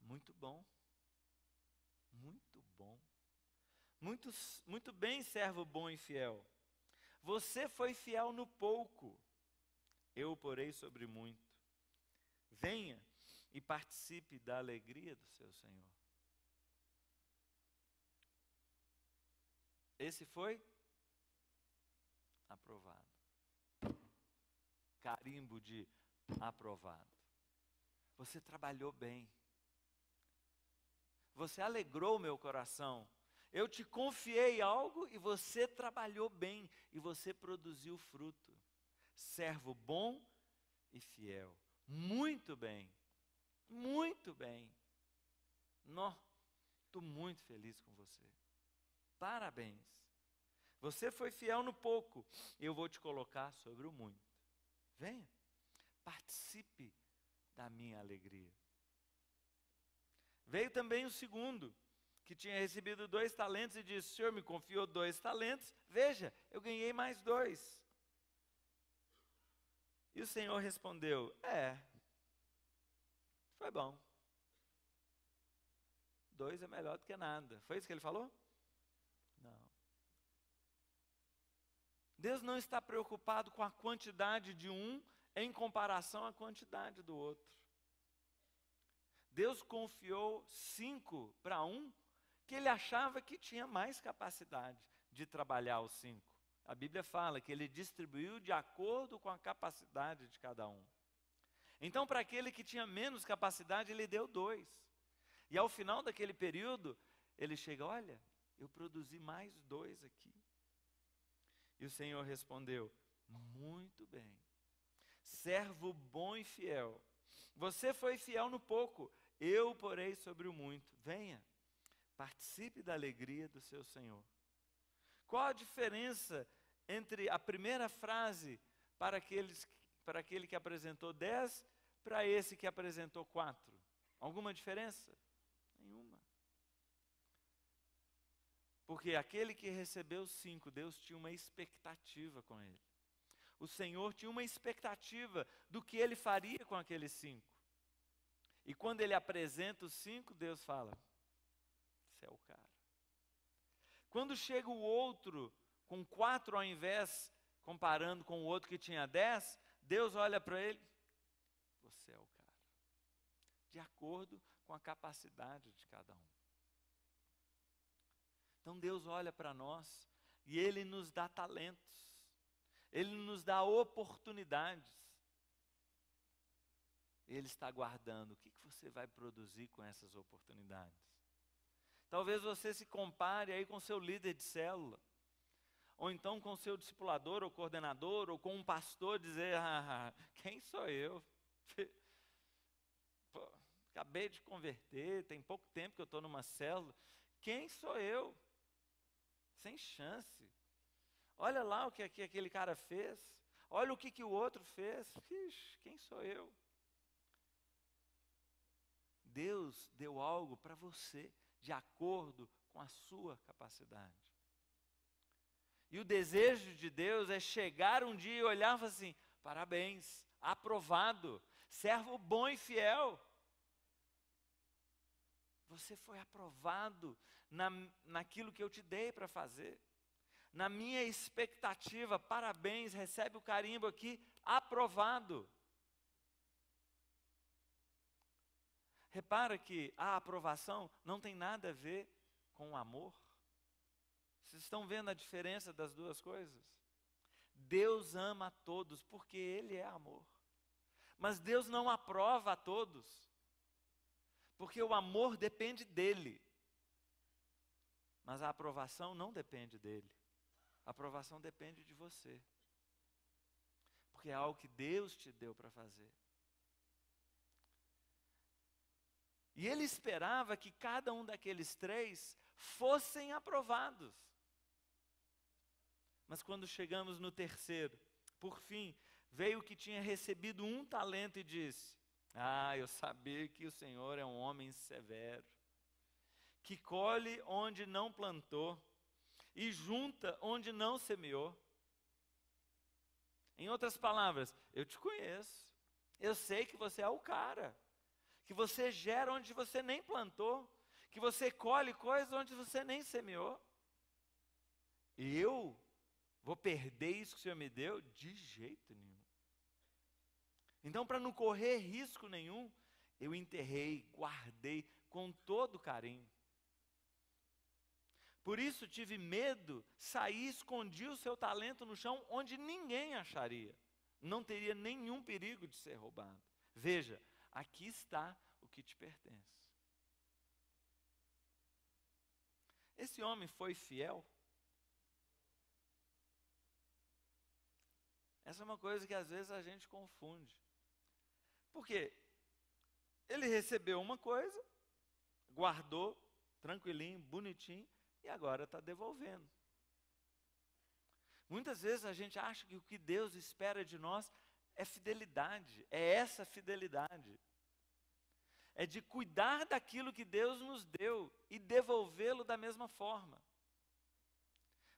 Muito bom, muito bom. Muito, muito bem, servo bom e fiel. Você foi fiel no pouco, eu o porei sobre muito. Venha e participe da alegria do seu Senhor. Esse foi aprovado. Carimbo de aprovado. Você trabalhou bem. Você alegrou meu coração. Eu te confiei algo e você trabalhou bem e você produziu fruto. Servo bom e fiel. Muito bem. Muito bem. Estou muito feliz com você. Parabéns. Você foi fiel no pouco, eu vou te colocar sobre o muito. Venha, participe da minha alegria. Veio também o segundo, que tinha recebido dois talentos e disse: O senhor me confiou dois talentos, veja, eu ganhei mais dois. E o senhor respondeu: É, foi bom. Dois é melhor do que nada. Foi isso que ele falou? Deus não está preocupado com a quantidade de um em comparação à quantidade do outro. Deus confiou cinco para um que ele achava que tinha mais capacidade de trabalhar os cinco. A Bíblia fala que ele distribuiu de acordo com a capacidade de cada um. Então, para aquele que tinha menos capacidade, ele deu dois. E ao final daquele período, ele chega: Olha, eu produzi mais dois aqui. E o Senhor respondeu: Muito bem, servo bom e fiel. Você foi fiel no pouco, eu porei sobre o muito. Venha, participe da alegria do seu Senhor. Qual a diferença entre a primeira frase para, aqueles, para aquele que apresentou dez, para esse que apresentou quatro? Alguma diferença? Porque aquele que recebeu cinco, Deus tinha uma expectativa com ele. O Senhor tinha uma expectativa do que ele faria com aqueles cinco. E quando ele apresenta os cinco, Deus fala: Você é o cara. Quando chega o outro com quatro ao invés, comparando com o outro que tinha dez, Deus olha para ele: Você é o cara. De acordo com a capacidade de cada um. Então Deus olha para nós e Ele nos dá talentos, Ele nos dá oportunidades. Ele está guardando o que, que você vai produzir com essas oportunidades. Talvez você se compare aí com seu líder de célula, ou então com seu discipulador ou coordenador, ou com um pastor, dizer: ah, quem sou eu? Pô, acabei de converter, tem pouco tempo que eu estou numa célula. Quem sou eu? Sem chance. Olha lá o que aquele cara fez. Olha o que, que o outro fez. Ixi, quem sou eu? Deus deu algo para você de acordo com a sua capacidade. E o desejo de Deus é chegar um dia e olhar e falar assim: parabéns, aprovado, servo bom e fiel. Você foi aprovado na, naquilo que eu te dei para fazer. Na minha expectativa, parabéns, recebe o carimbo aqui, aprovado. Repara que a aprovação não tem nada a ver com o amor. Vocês estão vendo a diferença das duas coisas? Deus ama a todos porque Ele é amor. Mas Deus não aprova a todos, porque o amor depende dele. Mas a aprovação não depende dele. A aprovação depende de você. Porque é algo que Deus te deu para fazer. E ele esperava que cada um daqueles três fossem aprovados. Mas quando chegamos no terceiro, por fim, veio o que tinha recebido um talento e disse: Ah, eu sabia que o Senhor é um homem severo, que colhe onde não plantou e junta onde não semeou. Em outras palavras, eu te conheço, eu sei que você é o cara que você gera onde você nem plantou, que você colhe coisas onde você nem semeou. E eu vou perder isso que o Senhor me deu? De jeito nenhum. Então, para não correr risco nenhum, eu enterrei, guardei com todo carinho. Por isso tive medo, saí, escondi o seu talento no chão onde ninguém acharia. Não teria nenhum perigo de ser roubado. Veja, aqui está o que te pertence. Esse homem foi fiel? Essa é uma coisa que às vezes a gente confunde. Porque ele recebeu uma coisa, guardou, tranquilinho, bonitinho, e agora está devolvendo. Muitas vezes a gente acha que o que Deus espera de nós é fidelidade, é essa fidelidade. É de cuidar daquilo que Deus nos deu e devolvê-lo da mesma forma.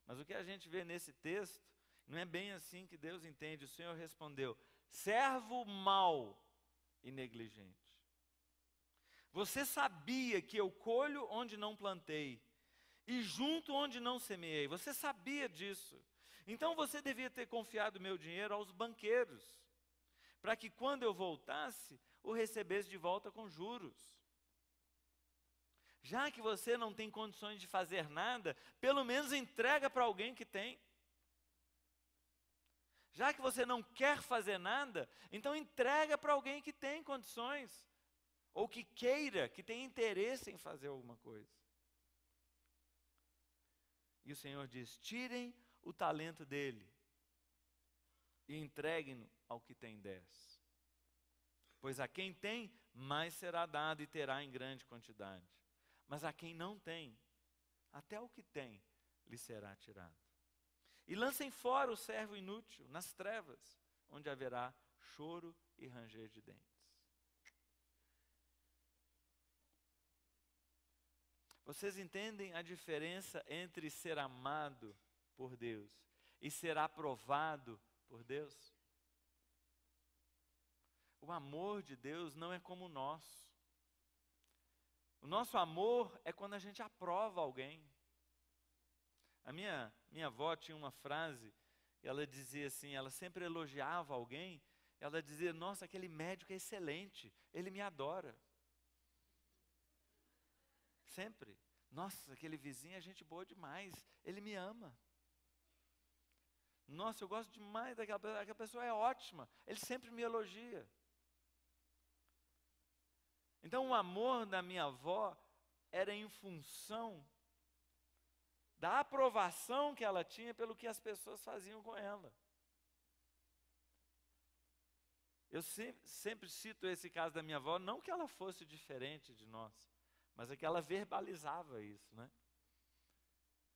Mas o que a gente vê nesse texto, não é bem assim que Deus entende. O Senhor respondeu: servo mau e negligente. Você sabia que eu colho onde não plantei e junto onde não semeei. Você sabia disso. Então você devia ter confiado meu dinheiro aos banqueiros para que quando eu voltasse, o recebesse de volta com juros. Já que você não tem condições de fazer nada, pelo menos entrega para alguém que tem. Já que você não quer fazer nada, então entrega para alguém que tem condições, ou que queira, que tem interesse em fazer alguma coisa. E o Senhor diz: tirem o talento dele e entreguem-no ao que tem dez. Pois a quem tem, mais será dado e terá em grande quantidade. Mas a quem não tem, até o que tem lhe será tirado. E lancem fora o servo inútil nas trevas, onde haverá choro e ranger de dentes. Vocês entendem a diferença entre ser amado por Deus e ser aprovado por Deus? O amor de Deus não é como o nosso. O nosso amor é quando a gente aprova alguém. A minha, minha avó tinha uma frase, ela dizia assim, ela sempre elogiava alguém, ela dizia, nossa, aquele médico é excelente, ele me adora. Sempre. Nossa, aquele vizinho é gente boa demais. Ele me ama. Nossa, eu gosto demais daquela pessoa. Aquela pessoa é ótima. Ele sempre me elogia. Então, o amor da minha avó era em função da aprovação que ela tinha pelo que as pessoas faziam com ela. Eu sempre, sempre, cito esse caso da minha avó, não que ela fosse diferente de nós, mas é que ela verbalizava isso, né?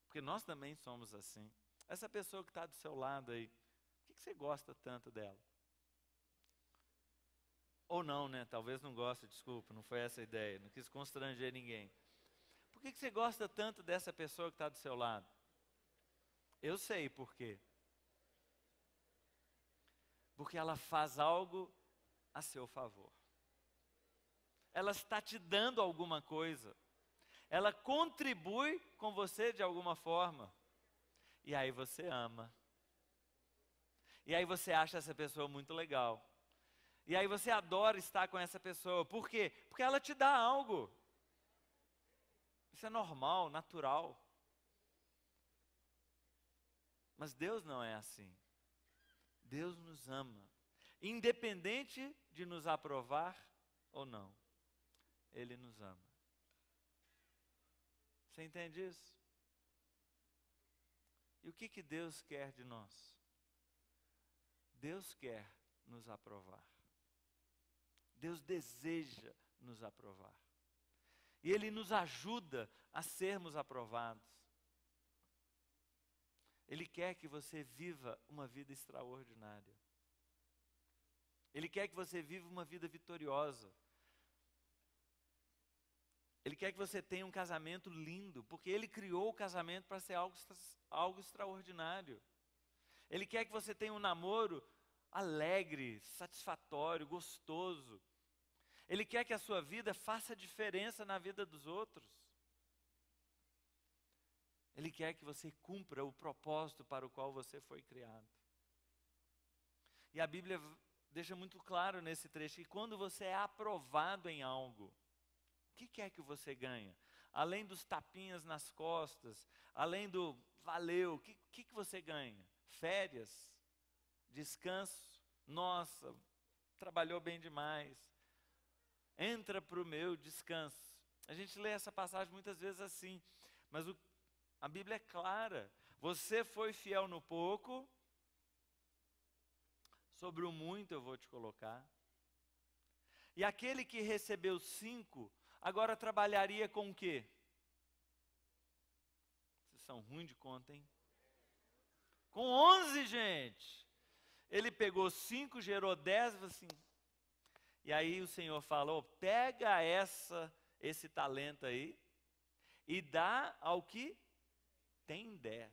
Porque nós também somos assim. Essa pessoa que está do seu lado aí, por que, que você gosta tanto dela? Ou não, né? Talvez não goste, desculpa, não foi essa a ideia, não quis constranger ninguém. Por que, que você gosta tanto dessa pessoa que está do seu lado? Eu sei por quê. Porque ela faz algo a seu favor. Ela está te dando alguma coisa. Ela contribui com você de alguma forma. E aí você ama. E aí você acha essa pessoa muito legal. E aí você adora estar com essa pessoa. Por quê? Porque ela te dá algo. Isso é normal, natural. Mas Deus não é assim. Deus nos ama, independente de nos aprovar ou não. Ele nos ama. Você entende isso? E o que, que Deus quer de nós? Deus quer nos aprovar. Deus deseja nos aprovar. E Ele nos ajuda a sermos aprovados. Ele quer que você viva uma vida extraordinária. Ele quer que você viva uma vida vitoriosa. Ele quer que você tenha um casamento lindo, porque Ele criou o casamento para ser algo, algo extraordinário. Ele quer que você tenha um namoro alegre, satisfatório, gostoso. Ele quer que a sua vida faça diferença na vida dos outros. Ele quer que você cumpra o propósito para o qual você foi criado. E a Bíblia deixa muito claro nesse trecho que quando você é aprovado em algo, o que quer que você ganha? Além dos tapinhas nas costas, além do valeu, o que, que, que você ganha? Férias, descanso, nossa, trabalhou bem demais entra para o meu descanso. A gente lê essa passagem muitas vezes assim, mas o, a Bíblia é clara. Você foi fiel no pouco, sobre o muito eu vou te colocar. E aquele que recebeu cinco, agora trabalharia com o quê? Vocês são ruins de conta, hein? Com onze, gente. Ele pegou cinco, gerou dez, assim: e aí o Senhor falou: pega essa, esse talento aí e dá ao que tem dez.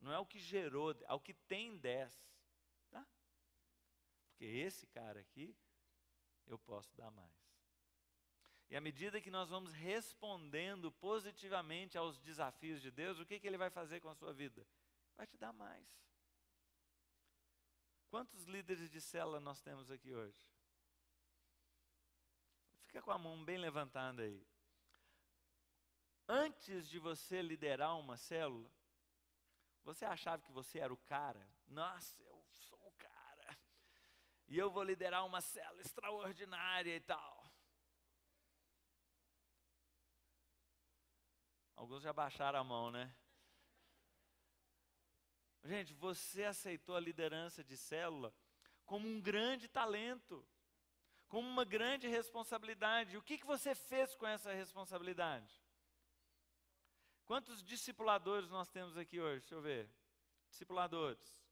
Não é o que gerou, ao que tem dez. Tá? Porque esse cara aqui, eu posso dar mais. E à medida que nós vamos respondendo positivamente aos desafios de Deus, o que, que Ele vai fazer com a sua vida? Vai te dar mais. Quantos líderes de célula nós temos aqui hoje? Fica com a mão bem levantada aí. Antes de você liderar uma célula, você achava que você era o cara? Nossa, eu sou o cara. E eu vou liderar uma célula extraordinária e tal. Alguns já baixaram a mão, né? Gente, você aceitou a liderança de célula como um grande talento, como uma grande responsabilidade. O que, que você fez com essa responsabilidade? Quantos discipuladores nós temos aqui hoje? Deixa eu ver. Discipuladores.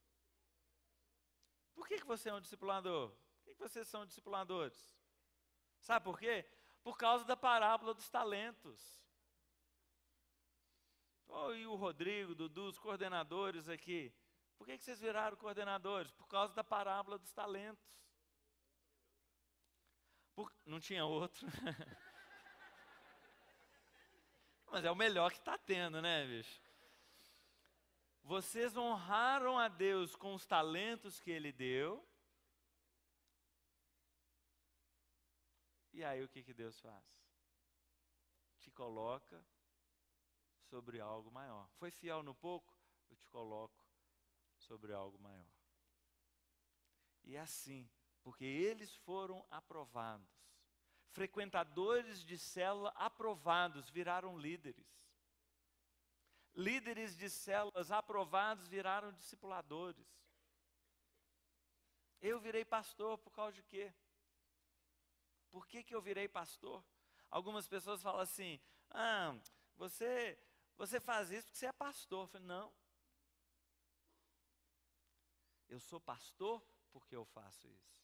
Por que, que você é um discipulador? Por que, que vocês são discipuladores? Sabe por quê? Por causa da parábola dos talentos. Oh, e o Rodrigo, Dudu, os coordenadores aqui. Por que, que vocês viraram coordenadores? Por causa da parábola dos talentos. Por... Não tinha outro. Mas é o melhor que está tendo, né, bicho? Vocês honraram a Deus com os talentos que Ele deu. E aí o que, que Deus faz? te coloca sobre algo maior. Foi fiel no pouco, eu te coloco sobre algo maior. E é assim, porque eles foram aprovados. Frequentadores de célula aprovados viraram líderes. Líderes de células aprovados viraram discipuladores. Eu virei pastor por causa de quê? Por que, que eu virei pastor? Algumas pessoas falam assim: ah, você, você faz isso porque você é pastor. Eu falei, não. Eu sou pastor porque eu faço isso.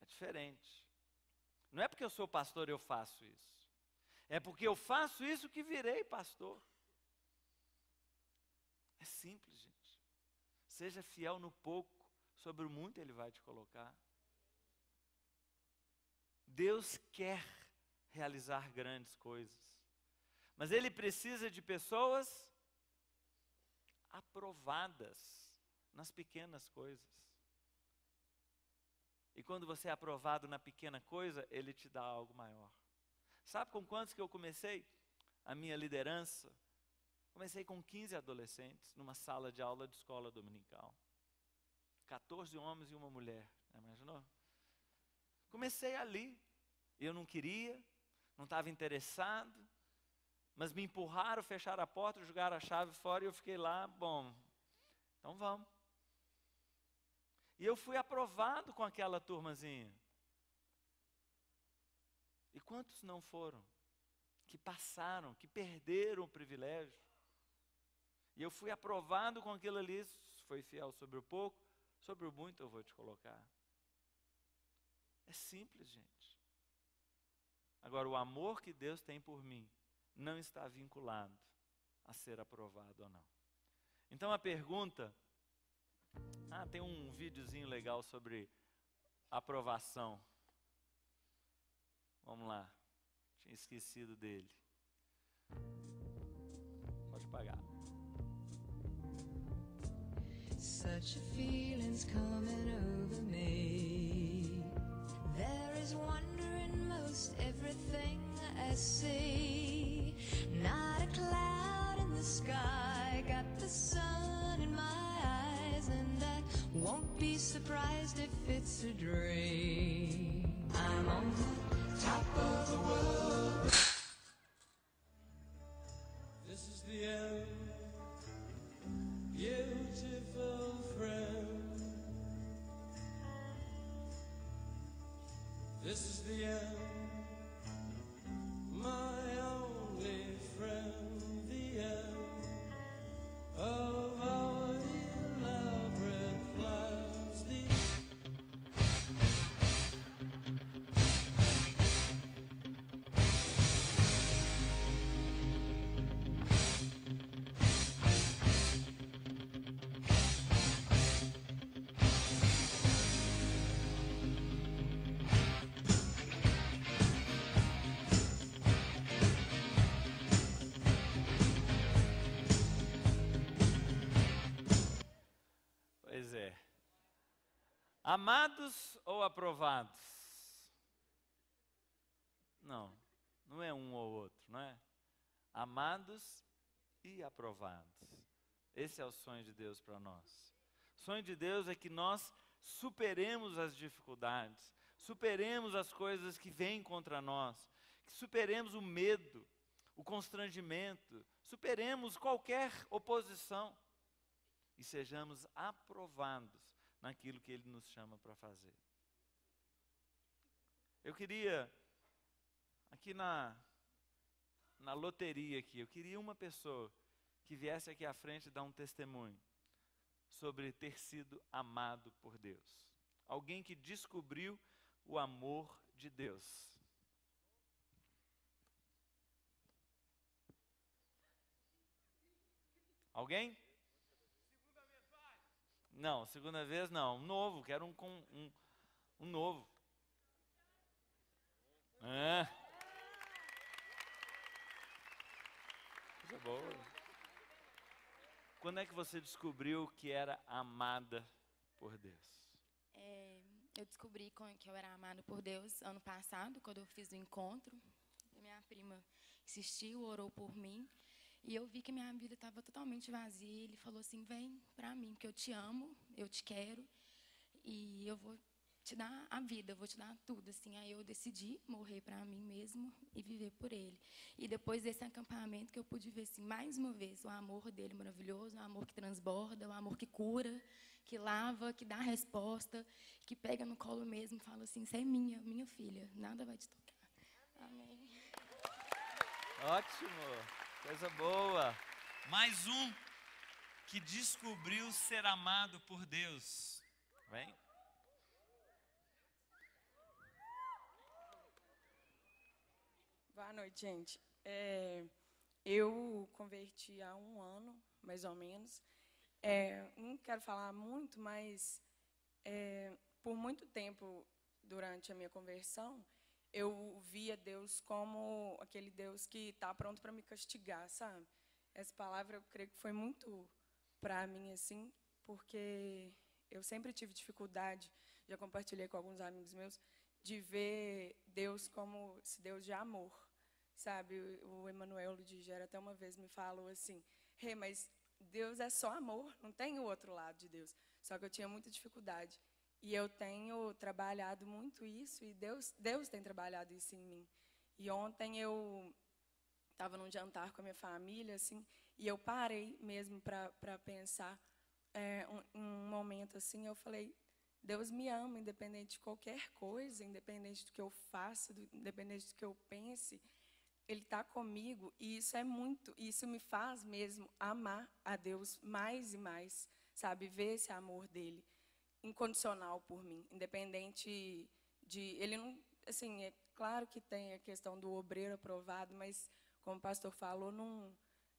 É diferente. Não é porque eu sou pastor eu faço isso. É porque eu faço isso que virei pastor. É simples, gente. Seja fiel no pouco, sobre o muito Ele vai te colocar. Deus quer realizar grandes coisas, mas Ele precisa de pessoas aprovadas nas pequenas coisas. E quando você é aprovado na pequena coisa, Ele te dá algo maior. Sabe com quantos que eu comecei a minha liderança? Comecei com 15 adolescentes numa sala de aula de escola dominical. 14 homens e uma mulher, imaginou? Comecei ali. Eu não queria, não estava interessado, mas me empurraram, fecharam a porta, jogaram a chave fora e eu fiquei lá, bom, então vamos. E eu fui aprovado com aquela turmazinha. E quantos não foram? Que passaram, que perderam o privilégio. E eu fui aprovado com aquilo ali, foi fiel sobre o pouco, sobre o muito eu vou te colocar. É simples, gente. Agora, o amor que Deus tem por mim não está vinculado a ser aprovado ou não. Então a pergunta. Ah, tem um videozinho legal sobre aprovação. Vamos lá. Tinha esquecido dele. Pode pagar. Such a feeling's coming over me. There is wonder in most everything I see. Not a cloud in the sky, got the sun in my eyes, and I won't be surprised if it's a dream. I'm on top of the world. Amados ou aprovados? Não, não é um ou outro, não é? Amados e aprovados. Esse é o sonho de Deus para nós. O sonho de Deus é que nós superemos as dificuldades, superemos as coisas que vêm contra nós, que superemos o medo, o constrangimento, superemos qualquer oposição e sejamos aprovados naquilo que Ele nos chama para fazer. Eu queria, aqui na, na loteria aqui, eu queria uma pessoa que viesse aqui à frente dar um testemunho sobre ter sido amado por Deus. Alguém que descobriu o amor de Deus. Alguém? Não, segunda vez não. Um novo, quero um, com- um, um novo. É. Coisa boa. Quando é que você descobriu que era amada por Deus? É, eu descobri que eu era amada por Deus ano passado, quando eu fiz o encontro. Minha prima insistiu, orou por mim. E eu vi que minha vida estava totalmente vazia. Ele falou assim: vem para mim, porque eu te amo, eu te quero. E eu vou te dar a vida, eu vou te dar tudo. Assim, aí eu decidi morrer para mim mesmo e viver por ele. E depois desse acampamento que eu pude ver assim, mais uma vez o amor dele maravilhoso, o amor que transborda, o amor que cura, que lava, que dá resposta, que pega no colo mesmo, e fala assim: "Você é minha, minha filha, nada vai te tocar". Amém. Ótimo. Coisa boa. Mais um que descobriu ser amado por Deus. Vem. Boa noite, gente. É, eu converti há um ano, mais ou menos. É, não quero falar muito, mas é, por muito tempo durante a minha conversão, eu via Deus como aquele Deus que está pronto para me castigar, sabe? Essa palavra eu creio que foi muito para mim assim, porque eu sempre tive dificuldade, já compartilhei com alguns amigos meus, de ver Deus como esse Deus de amor sabe? O Emanuel de Gera até uma vez me falou assim: "Rei, hey, mas Deus é só amor, não tem o outro lado de Deus". Só que eu tinha muita dificuldade. E eu tenho trabalhado muito isso e Deus, Deus tem trabalhado isso em mim. E ontem eu estava num jantar com a minha família, assim, e eu parei mesmo para pensar é, um, um momento assim. Eu falei: Deus me ama, independente de qualquer coisa, independente do que eu faça, do, independente do que eu pense. Ele está comigo e isso é muito, isso me faz mesmo amar a Deus mais e mais, sabe? Ver esse amor dele incondicional por mim, independente de ele não, assim, é claro que tem a questão do obreiro aprovado, mas como o pastor falou, não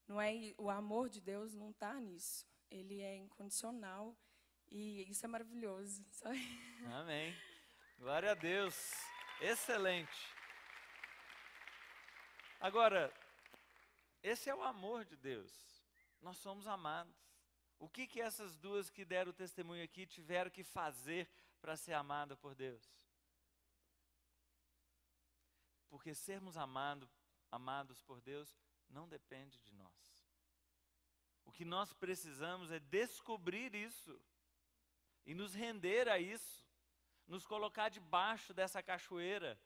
não é o amor de Deus não está nisso. Ele é incondicional e isso é maravilhoso. Amém. Glória a Deus. Excelente. Agora, esse é o amor de Deus. Nós somos amados. O que que essas duas que deram o testemunho aqui tiveram que fazer para ser amada por Deus? Porque sermos amado, amados por Deus não depende de nós. O que nós precisamos é descobrir isso e nos render a isso, nos colocar debaixo dessa cachoeira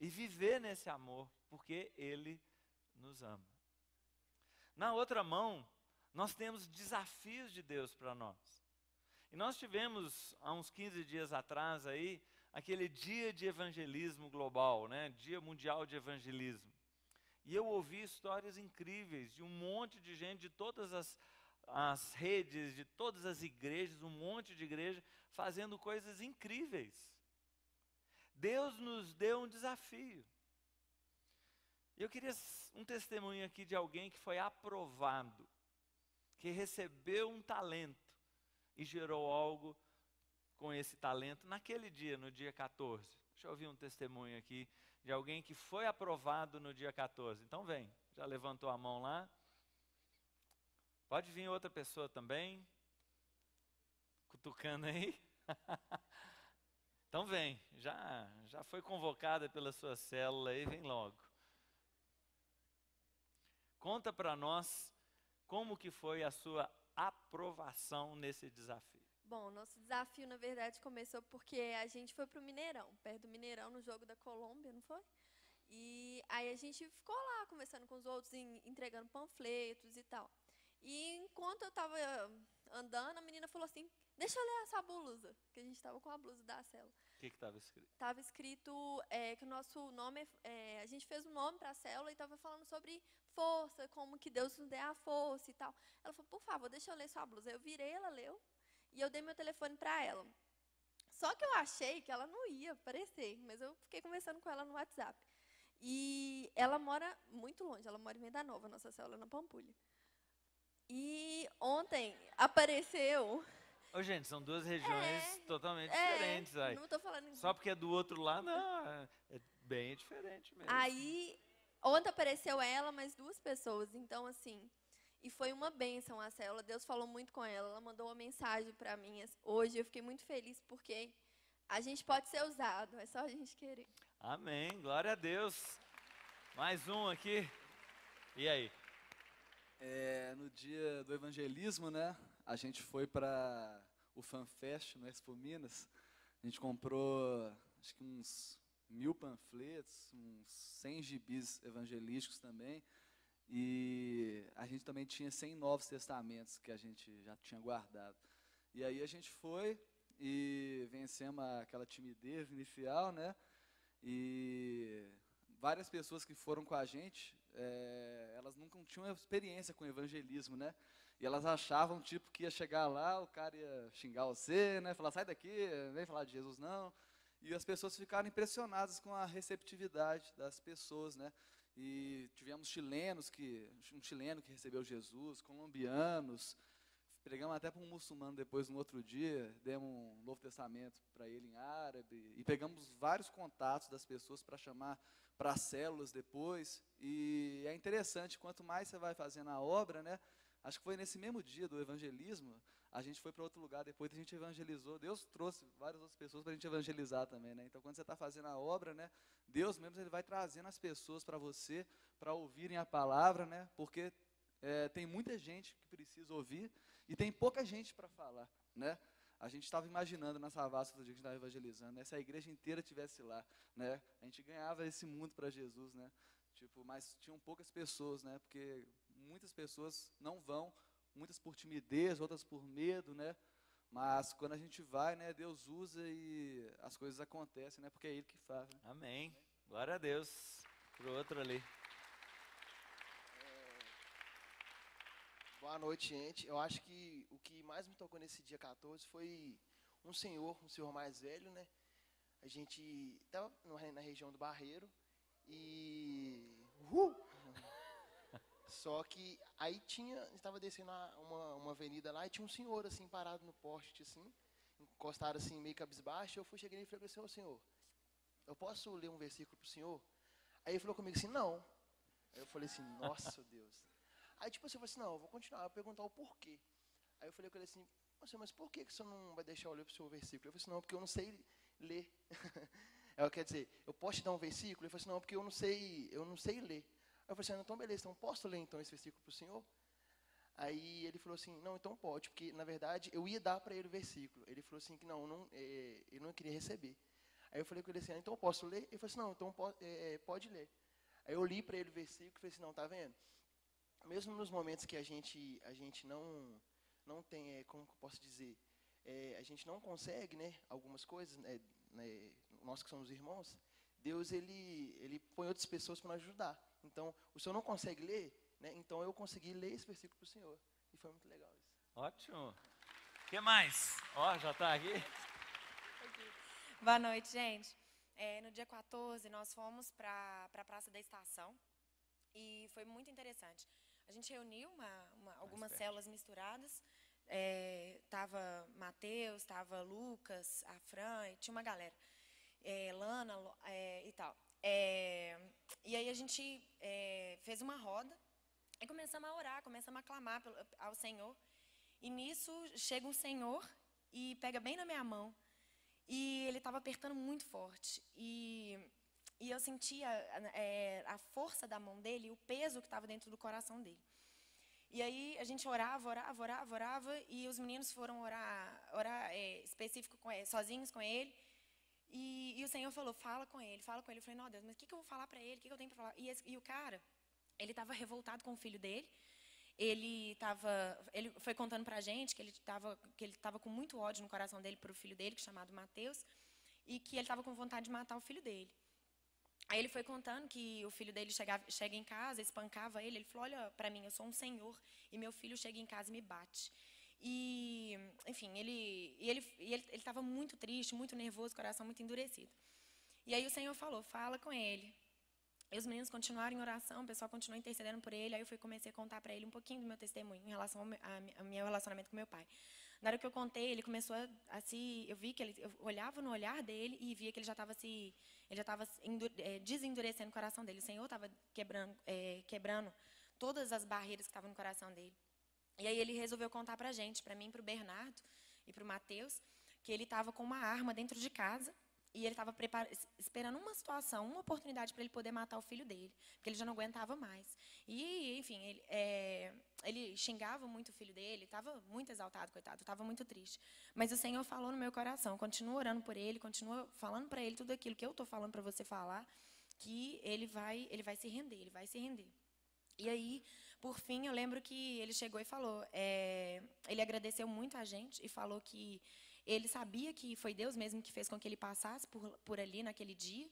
e viver nesse amor, porque Ele nos ama. Na outra mão, nós temos desafios de Deus para nós. E nós tivemos, há uns 15 dias atrás aí, aquele dia de evangelismo global, né? Dia Mundial de Evangelismo. E eu ouvi histórias incríveis de um monte de gente de todas as, as redes, de todas as igrejas, um monte de igreja fazendo coisas incríveis. Deus nos deu um desafio. Eu queria um testemunho aqui de alguém que foi aprovado, que recebeu um talento e gerou algo com esse talento naquele dia, no dia 14. Deixa eu ouvir um testemunho aqui de alguém que foi aprovado no dia 14. Então vem, já levantou a mão lá. Pode vir outra pessoa também. Cutucando aí. Então vem, já, já foi convocada pela sua célula aí, vem logo. Conta para nós como que foi a sua aprovação nesse desafio. Bom, nosso desafio, na verdade, começou porque a gente foi para o Mineirão, perto do Mineirão, no jogo da Colômbia, não foi? E aí a gente ficou lá conversando com os outros, entregando panfletos e tal. E enquanto eu estava andando, a menina falou assim: Deixa eu ler essa blusa, que a gente estava com a blusa da célula. O que estava escrito? Estava escrito é, que o nosso nome, é, a gente fez um nome para a célula e estava falando sobre força, como que Deus nos dê a força e tal. Ela falou, por favor, deixa eu ler sua blusa. Eu virei, ela leu, e eu dei meu telefone para ela. Só que eu achei que ela não ia aparecer, mas eu fiquei conversando com ela no WhatsApp. E ela mora muito longe, ela mora em Venda Nova, nossa célula na Pampulha. E ontem apareceu Ô, gente, são duas regiões é, totalmente é, diferentes. Aí. Não tô falando. Só porque é do outro lado, não. É, é bem diferente mesmo. Aí, ontem apareceu ela, mais duas pessoas. Então, assim, e foi uma bênção a célula. Deus falou muito com ela. Ela mandou uma mensagem para mim hoje. Eu fiquei muito feliz porque a gente pode ser usado, é só a gente querer. Amém. Glória a Deus. Mais um aqui. E aí? É, no dia do evangelismo, né? A gente foi para o FanFest no Expo Minas. A gente comprou, acho que uns mil panfletos, uns 100 gibis evangelísticos também. E a gente também tinha 100 novos testamentos que a gente já tinha guardado. E aí a gente foi e vencemos aquela timidez inicial, né? E várias pessoas que foram com a gente, é, elas nunca tinham experiência com evangelismo, né? E elas achavam, tipo, que ia chegar lá, o cara ia xingar você, né? Falar, sai daqui, vem falar de Jesus, não. E as pessoas ficaram impressionadas com a receptividade das pessoas, né? E tivemos chilenos que, um chileno que recebeu Jesus, colombianos, pregamos até para um muçulmano depois no outro dia, demos um Novo Testamento para ele em árabe e pegamos vários contatos das pessoas para chamar para células depois. E é interessante, quanto mais você vai fazendo a obra, né? Acho que foi nesse mesmo dia do evangelismo, a gente foi para outro lugar, depois a gente evangelizou. Deus trouxe várias outras pessoas para a gente evangelizar também, né? Então, quando você está fazendo a obra, né? Deus mesmo ele vai trazendo as pessoas para você, para ouvirem a palavra, né? Porque é, tem muita gente que precisa ouvir e tem pouca gente para falar, né? A gente estava imaginando na Savassi, no dia que a gente estava evangelizando, né? se a igreja inteira tivesse lá, né? A gente ganhava esse mundo para Jesus, né? Tipo, mas tinham poucas pessoas, né? Porque muitas pessoas não vão, muitas por timidez, outras por medo, né? Mas quando a gente vai, né, Deus usa e as coisas acontecem, né? Porque é Ele que faz. Né? Amém. Glória a Deus. Pro outro ali. Boa noite, gente. Eu acho que o que mais me tocou nesse dia 14 foi um senhor, um senhor mais velho, né? A gente estava na região do Barreiro e. Uhul! Só que aí tinha, estava descendo uma, uma avenida lá e tinha um senhor assim parado no poste assim, encostado assim meio cabisbaixo. Eu fui cheguei e falei assim, ô senhor, eu posso ler um versículo para o senhor? Aí ele falou comigo assim, não. Aí eu falei assim, nossa Deus. Aí tipo assim, eu falei assim, não, eu vou continuar a perguntar o porquê. Aí eu falei com ele assim, mas por que, que o senhor não vai deixar eu ler para o seu versículo? Eu falei assim, não, porque eu não sei ler. Ela quer dizer, eu posso te dar um versículo? Ele falou assim, não, porque eu não sei, eu não sei ler. Eu falei assim, então beleza, então posso ler então esse versículo para o senhor? Aí ele falou assim, não, então pode, porque na verdade eu ia dar para ele o versículo. Ele falou assim que não, não é, ele não queria receber. Aí eu falei com ele assim, ah, então eu posso ler? Ele falou assim, não, então pode, é, pode ler. Aí eu li para ele o versículo e falei assim, não, tá vendo? Mesmo nos momentos que a gente, a gente não, não tem, é, como eu posso dizer, a gente não consegue, né, algumas coisas, né, né, nós que somos irmãos, Deus ele, ele põe outras pessoas para nos ajudar. Então, o senhor não consegue ler, né? Então eu consegui ler esse versículo para o senhor. E foi muito legal isso. Ótimo. O que mais? Ó, já está aqui. Boa noite, gente. É, no dia 14, nós fomos para a pra Praça da Estação e foi muito interessante. A gente reuniu uma, uma, algumas células misturadas. É, tava Matheus, tava Lucas, a Fran, e tinha uma galera. É, Lana é, e tal. É, e aí a gente é, fez uma roda e começamos a orar, começamos a clamar ao Senhor. E nisso chega um Senhor e pega bem na minha mão. E ele estava apertando muito forte. E, e eu sentia é, a força da mão dele, o peso que estava dentro do coração dele. E aí a gente orava, orava, orava, orava, e os meninos foram orar, orar é, específico com ele, sozinhos com ele. E, e, o Senhor falou, fala com ele, fala com ele. Eu falei, não, Deus, mas o que, que eu vou falar para ele? O que, que eu tenho para falar? E, esse, e, o cara, ele estava revoltado com o filho dele. Ele estava, ele foi contando para a gente que ele estava, que ele com muito ódio no coração dele para o filho dele, que é chamado Mateus, e que ele estava com vontade de matar o filho dele. Aí ele foi contando que o filho dele chegava, chega em casa, espancava ele. Ele falou: Olha, para mim, eu sou um senhor e meu filho chega em casa e me bate. E, enfim, ele ele ele estava muito triste, muito nervoso, coração muito endurecido. E aí o Senhor falou: Fala com ele. E os meninos continuaram em oração, o pessoal continuou intercedendo por ele. Aí eu fui comecei a contar para ele um pouquinho do meu testemunho em relação ao meu, a, a meu relacionamento com meu pai. Na hora que eu contei, ele começou a, a se, eu vi que ele, eu olhava no olhar dele e via que ele já estava se, ele já estava é, desendurecendo o coração dele. O Senhor estava quebrando, é, quebrando todas as barreiras que estavam no coração dele. E aí ele resolveu contar para a gente, para mim, para o Bernardo e para o Mateus, que ele estava com uma arma dentro de casa e ele estava esperando uma situação, uma oportunidade para ele poder matar o filho dele, porque ele já não aguentava mais. E, enfim, ele, é, ele xingava muito o filho dele, estava muito exaltado, coitado, estava muito triste. Mas o Senhor falou no meu coração, continua orando por ele, continua falando para ele tudo aquilo que eu estou falando para você falar, que ele vai, ele vai se render, ele vai se render. E aí, por fim, eu lembro que ele chegou e falou, é, ele agradeceu muito a gente e falou que ele sabia que foi Deus mesmo que fez com que ele passasse por, por ali naquele dia.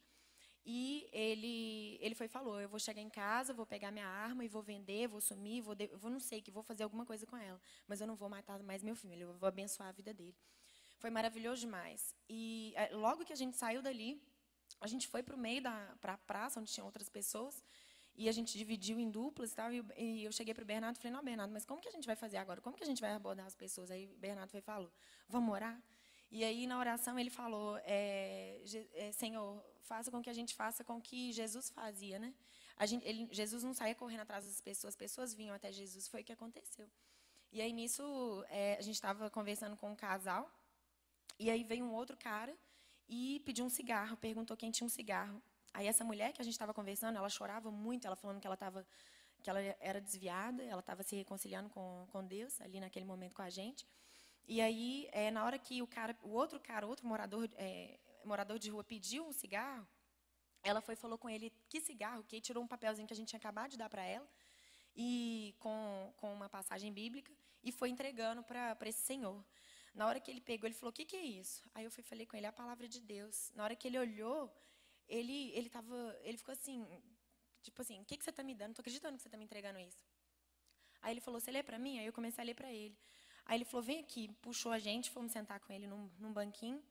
E ele, ele foi falou, eu vou chegar em casa, vou pegar minha arma e vou vender, vou sumir, vou, de, vou não sei, que vou fazer alguma coisa com ela. Mas eu não vou matar mais meu filho, eu vou abençoar a vida dele. Foi maravilhoso demais. E é, logo que a gente saiu dali, a gente foi para o meio da pra praça, onde tinham outras pessoas, e a gente dividiu em duplas e tal. E, eu cheguei para o Bernardo e falei: Não, Bernardo, mas como que a gente vai fazer agora? Como que a gente vai abordar as pessoas? Aí o Bernardo foi, falou: Vamos orar? E aí, na oração, ele falou: é, é, Senhor, faça com que a gente faça com que Jesus fazia. Né? Gente, ele, Jesus não saía correndo atrás das pessoas, as pessoas vinham até Jesus. Foi o que aconteceu. E aí, nisso, é, a gente estava conversando com um casal. E aí veio um outro cara e pediu um cigarro, perguntou quem tinha um cigarro. Aí essa mulher que a gente estava conversando, ela chorava muito, ela falando que ela estava que ela era desviada, ela estava se reconciliando com, com Deus ali naquele momento com a gente. E aí, é, na hora que o cara, o outro cara, outro morador, é, morador de rua pediu um cigarro, ela foi falou com ele que cigarro, que tirou um papelzinho que a gente tinha acabado de dar para ela e com, com uma passagem bíblica e foi entregando para esse senhor. Na hora que ele pegou, ele falou: "O que, que é isso?" Aí eu fui falei com ele: "A palavra de Deus". Na hora que ele olhou, ele ele tava, ele ficou assim, tipo assim, o que que você está me dando? Não estou acreditando que você está me entregando isso. Aí ele falou, você lê para mim? Aí eu comecei a ler para ele. Aí ele falou, vem aqui, puxou a gente, fomos sentar com ele num, num banquinho.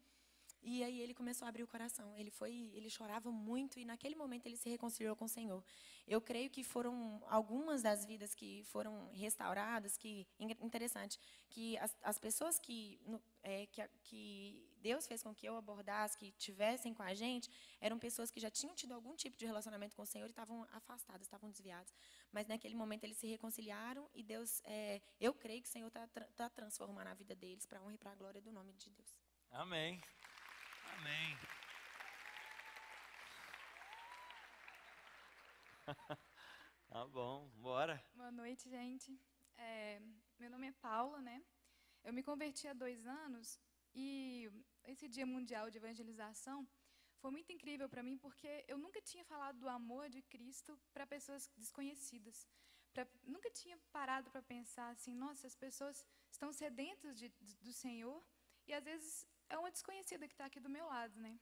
E aí ele começou a abrir o coração. Ele foi, ele chorava muito e naquele momento ele se reconciliou com o Senhor. Eu creio que foram algumas das vidas que foram restauradas, que interessante, que as, as pessoas que, é, que, que Deus fez com que eu abordasse, que tivessem com a gente, eram pessoas que já tinham tido algum tipo de relacionamento com o Senhor e estavam afastadas, estavam desviadas. Mas naquele momento eles se reconciliaram e Deus, é, eu creio que o Senhor está tá transformando a vida deles para honra e para a glória do nome de Deus. Amém. Amém. tá bom, bora. Boa noite, gente. É, meu nome é Paula, né? Eu me converti há dois anos e esse Dia Mundial de Evangelização foi muito incrível para mim porque eu nunca tinha falado do amor de Cristo para pessoas desconhecidas. Pra, nunca tinha parado para pensar assim, nossa, as pessoas estão sedentas de, do Senhor e às vezes é uma desconhecida que está aqui do meu lado, né?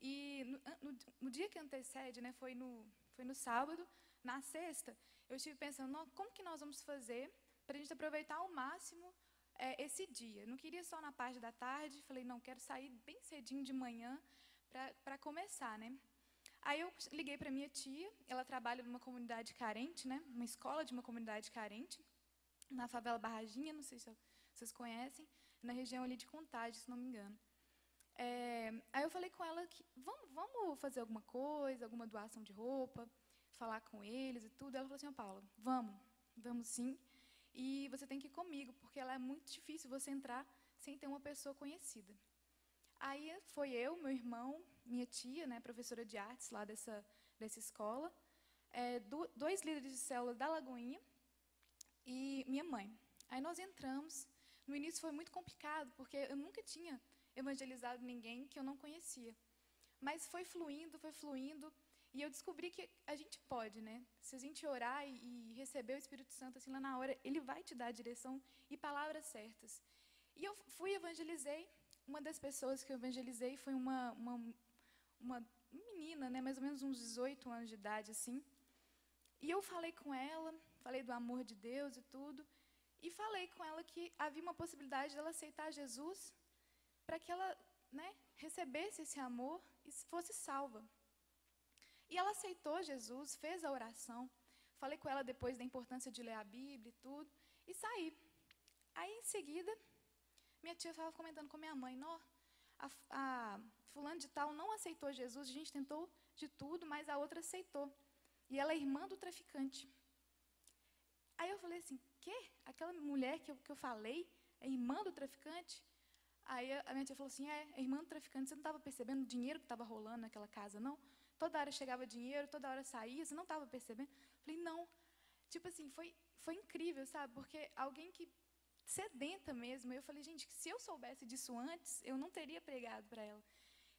E no, no, no, dia que antecede, né, foi no, foi no sábado, na sexta, eu estive pensando, como que nós vamos fazer para a gente aproveitar ao máximo é, esse dia? não queria só na parte da tarde, falei, não, quero sair bem cedinho de manhã para começar, né? Aí eu liguei para minha tia, ela trabalha numa comunidade carente, né? Uma escola de uma comunidade carente, na favela Barraginha, não sei se vocês conhecem na região ali de Contagem, se não me engano. É, aí eu falei com ela que vamos, vamos fazer alguma coisa, alguma doação de roupa, falar com eles e tudo. Ela falou assim, oh, Paula, vamos, vamos sim. E você tem que ir comigo, porque é muito difícil você entrar sem ter uma pessoa conhecida. Aí foi eu, meu irmão, minha tia, né, professora de artes lá dessa, dessa escola, é, do, dois líderes de célula da Lagoinha e minha mãe. Aí nós entramos, no início foi muito complicado, porque eu nunca tinha evangelizado ninguém que eu não conhecia. Mas foi fluindo, foi fluindo, e eu descobri que a gente pode, né? Se a gente orar e, receber o Espírito Santo assim lá na hora, ele vai te dar a direção e palavras certas. E eu fui evangelizei. Uma das pessoas que eu evangelizei foi uma, uma, uma menina, né, mais ou menos uns 18 anos de idade, assim. E eu falei com ela, falei do amor de Deus e tudo. E falei com ela que havia uma possibilidade dela aceitar Jesus para que ela né, recebesse esse amor e fosse salva. E ela aceitou Jesus, fez a oração. Falei com ela depois da importância de ler a Bíblia e tudo, e saí. Aí, em seguida, minha tia estava comentando com minha mãe: Nó, a, a fulano de tal não aceitou Jesus, a gente tentou de tudo, mas a outra aceitou. E ela é irmã do traficante. Aí eu falei assim: quê? Aquela mulher que eu, que eu falei é irmã do traficante? Aí a minha tia falou assim: é, a irmã do traficante, você não estava percebendo o dinheiro que estava rolando naquela casa, não? Toda hora chegava dinheiro, toda hora saía, você não estava percebendo? Falei, não. Tipo assim, foi, foi incrível, sabe? Porque alguém que sedenta mesmo, eu falei, gente, se eu soubesse disso antes, eu não teria pregado para ela.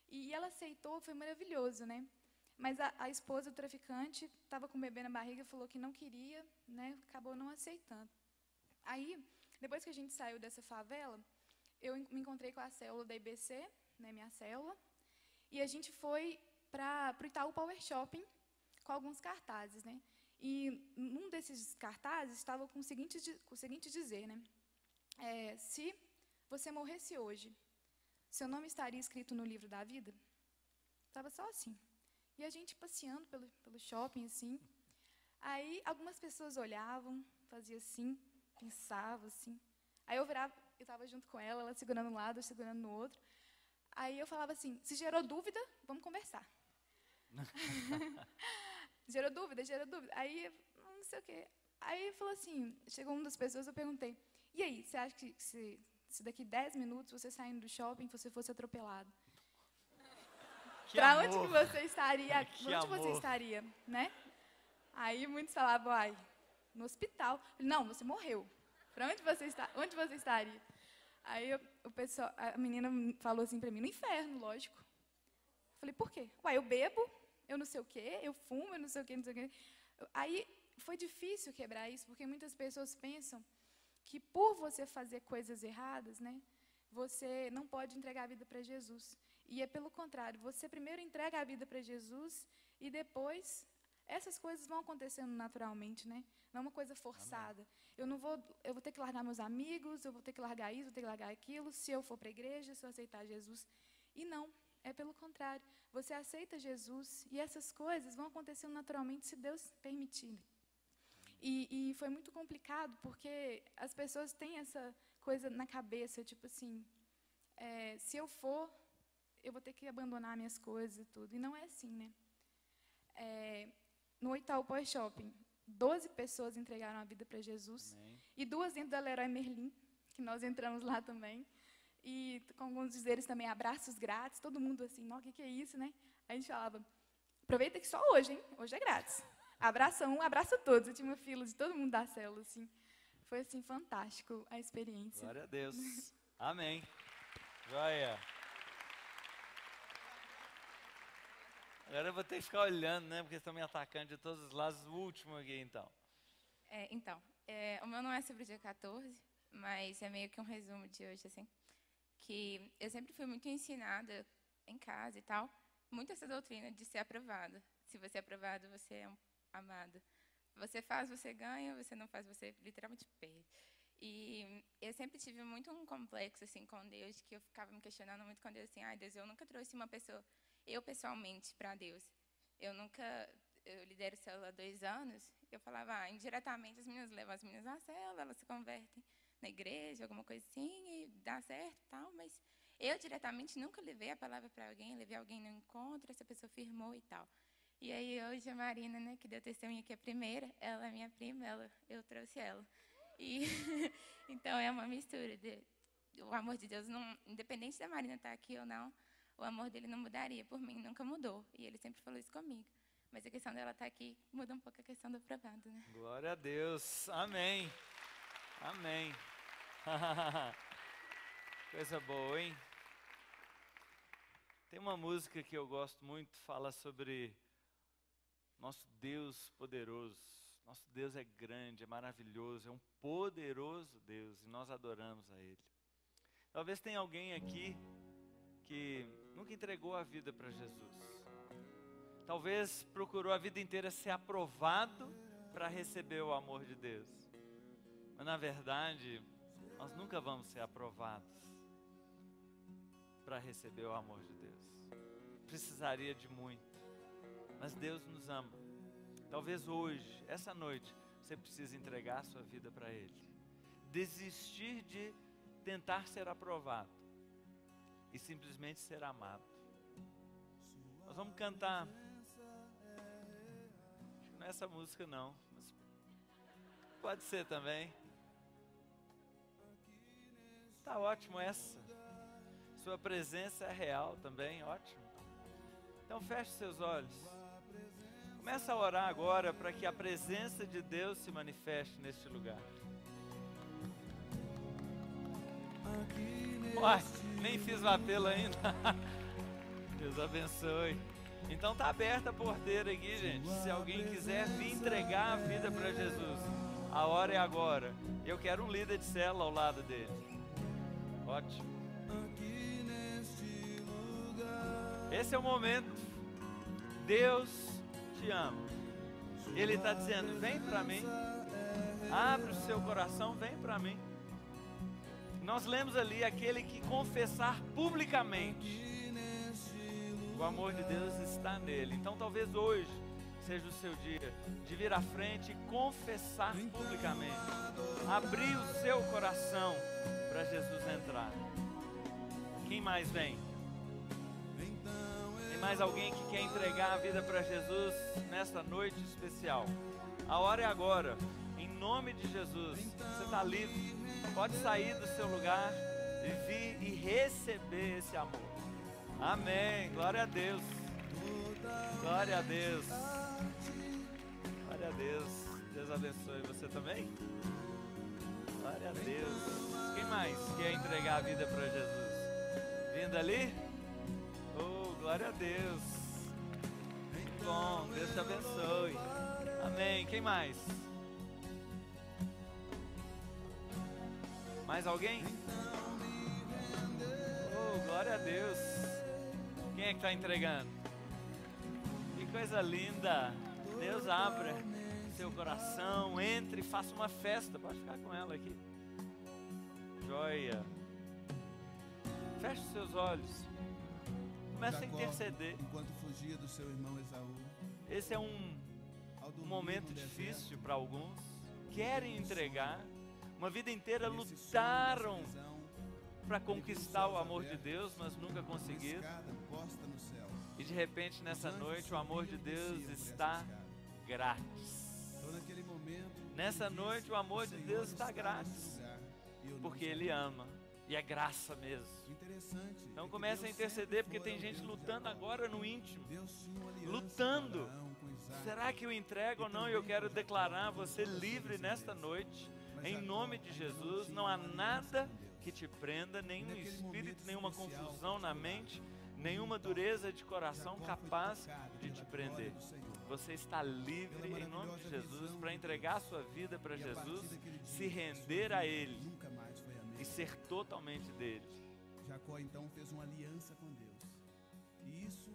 E ela aceitou, foi maravilhoso, né? Mas a, a esposa do traficante estava com o bebê na barriga, falou que não queria, né? Acabou não aceitando. Aí, depois que a gente saiu dessa favela, eu me encontrei com a célula da IBC, né, minha célula, e a gente foi para o Itaú Power Shopping com alguns cartazes, né? E num desses cartazes estava com o seguinte, com o seguinte dizer, né? É, se você morresse hoje, seu nome estaria escrito no livro da vida? Estava só assim. E a gente passeando pelo, pelo shopping, assim. Aí algumas pessoas olhavam, faziam assim, pensavam assim. Aí eu virava, eu estava junto com ela, ela segurando um lado, eu segurando no outro. Aí eu falava assim: se gerou dúvida, vamos conversar. gerou dúvida, gerou dúvida. Aí, não sei o quê. Aí falou assim: chegou uma das pessoas, eu perguntei: e aí, você acha que se, se daqui 10 minutos você saindo do shopping, você fosse atropelado? Para onde que você estaria? Que onde amor. você estaria, né? Aí muitos falavam, ai, no hospital. Não, você morreu. Para onde você está? Onde você estaria? Aí eu, o pessoal, a menina falou assim para mim, no inferno, lógico. Falei, por quê? Uai, eu bebo, eu não sei o quê, eu fumo, eu não sei o quê, não sei o quê. Aí foi difícil quebrar isso, porque muitas pessoas pensam que por você fazer coisas erradas, né, você não pode entregar a vida para Jesus. E é pelo contrário, você primeiro entrega a vida para Jesus e depois essas coisas vão acontecendo naturalmente, né? Não é uma coisa forçada. Eu não vou, eu vou ter que largar meus amigos, eu vou ter que largar isso, vou ter que largar aquilo, se eu for para a igreja, se eu aceitar Jesus. E não, é pelo contrário. Você aceita Jesus e essas coisas vão acontecendo naturalmente se Deus permitir. E, e foi muito complicado porque as pessoas têm essa coisa na cabeça, tipo assim, é, se eu for, eu vou ter que abandonar minhas coisas e tudo. E não é assim, né? É, no Itaú Pós Shopping, 12 pessoas entregaram a vida para Jesus. Amém. E duas dentro da Leroy Merlin, que nós entramos lá também. E com alguns dizeres também, abraços grátis, todo mundo assim, o que, que é isso, né? A gente falava, aproveita que só hoje, hein? Hoje é grátis. Abraça um, abraça todos. Eu tinha uma fila de todo mundo da célula, assim. Foi, assim, fantástico a experiência. Glória a Deus. Amém. Joia. Agora eu vou ter que ficar olhando, né? Porque estão me atacando de todos os lados. O último aqui, então. É, então, é, o meu não é sobre o dia 14, mas é meio que um resumo de hoje, assim. Que eu sempre fui muito ensinada em casa e tal, muito essa doutrina de ser aprovada. Se você é aprovado, você é amado. Você faz, você ganha, você não faz, você literalmente perde. E eu sempre tive muito um complexo assim com Deus, que eu ficava me questionando muito com Deus assim, ai, Deus, eu nunca trouxe uma pessoa eu pessoalmente para Deus. Eu nunca eu lidero célula há dois anos, eu falava, ah, indiretamente as meninas levam as meninas à célula, elas se convertem na igreja, alguma coisa assim, e dá certo tal, mas eu diretamente nunca levei a palavra para alguém, levei alguém no encontro, essa pessoa firmou e tal. E aí hoje a Marina, né, que deu testemunha aqui a primeira, ela é minha prima, ela, eu trouxe ela. E então é uma mistura de o amor de Deus não, independente da Marina estar aqui ou não, o amor dele não mudaria por mim, nunca mudou. E ele sempre falou isso comigo. Mas a questão dela estar aqui muda um pouco a questão do aprovado, né? Glória a Deus. Amém. Amém. Coisa boa, hein? Tem uma música que eu gosto muito, fala sobre nosso Deus poderoso. Nosso Deus é grande, é maravilhoso, é um poderoso Deus e nós adoramos a Ele. Talvez tenha alguém aqui que nunca entregou a vida para Jesus. Talvez procurou a vida inteira ser aprovado para receber o amor de Deus. Mas na verdade, nós nunca vamos ser aprovados para receber o amor de Deus. Precisaria de muito. Mas Deus nos ama. Talvez hoje, essa noite, você precise entregar a sua vida para Ele. Desistir de tentar ser aprovado e simplesmente ser amado. Nós vamos cantar. Não é essa música não, mas pode ser também. Tá ótimo essa. Sua presença é real também, ótimo. Então feche seus olhos. Começa a orar agora para que a presença de Deus se manifeste neste lugar. Uai, nem fiz o apelo ainda. Deus abençoe. Então tá aberta a porteira aqui, gente. Se alguém quiser vir entregar a vida para Jesus, a hora é agora. Eu quero um líder de célula ao lado dele. Ótimo. Esse é o momento. Deus te ama. Ele está dizendo: vem para mim. Abre o seu coração, vem para mim. Nós lemos ali aquele que confessar publicamente. O amor de Deus está nele. Então talvez hoje seja o seu dia de vir à frente e confessar publicamente. Abrir o seu coração para Jesus entrar. Quem mais vem? Tem mais alguém que quer entregar a vida para Jesus nesta noite especial? A hora é agora. Nome de Jesus, você está livre. Pode sair do seu lugar e vir e receber esse amor. Amém. Glória a Deus. Glória a Deus. Glória a Deus. Deus abençoe você também. Glória a Deus. Quem mais quer entregar a vida para Jesus? Vindo ali? Oh, glória a Deus. Muito bom. Deus te abençoe. Amém. Quem mais? Mais alguém? Oh, glória a Deus. Quem é que está entregando? Que coisa linda. Deus abra seu coração, entre, faça uma festa. Pode ficar com ela aqui. Joia. Feche seus olhos. Comece a interceder. Enquanto fugia do seu irmão Esaú. Esse é um, um momento difícil para alguns. Querem entregar. Uma vida inteira lutaram para conquistar o amor de Deus, mas nunca conseguiram. E de repente nessa noite o amor de Deus está grátis. Nessa noite o amor de Deus está grátis. Porque Ele ama. E é graça mesmo. Então comece a interceder, porque tem gente lutando agora no íntimo. Lutando. Será que eu entrego ou não? E eu quero declarar você livre nesta noite. Em nome de Jesus, não há nada que te prenda, nenhum espírito, nenhuma confusão na mente, nenhuma dureza de coração capaz de te prender. Você está livre em nome de Jesus para entregar a sua vida para Jesus, se render a Ele e ser totalmente dele. Jacó então fez uma aliança com Deus. E isso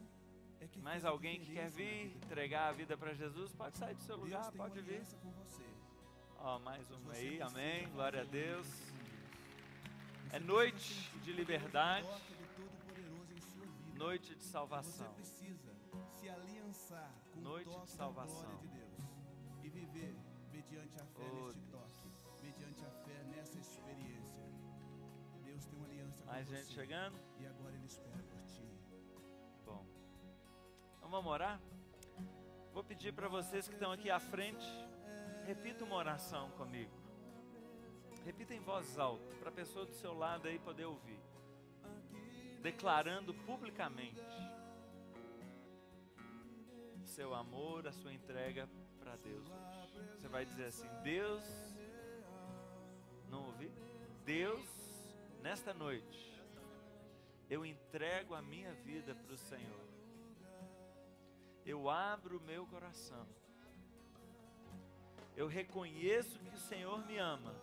é que Mais alguém que quer vir entregar a vida para Jesus, pode sair do seu lugar, pode vir. Você. Ó, mais uma aí, amém. Glória a Deus. É noite de liberdade, noite de Você salvação. precisa se aliançar com Noite de salvação. glória de Deus e viver mediante a fé Oh, neste toque, mediante a fé nessa experiência. Deus tem uma aliança Mais gente você chegando? e agora ele espera por ti. Bom. Então vamos orar? Vou pedir para vocês que estão aqui à frente, repita uma oração comigo. Repita em voz alta, para a pessoa do seu lado aí poder ouvir. Declarando publicamente seu amor, a sua entrega para Deus. Você vai dizer assim: Deus, não ouvi? Deus, nesta noite, eu entrego a minha vida para o Senhor. Eu abro o meu coração. Eu reconheço que o Senhor me ama.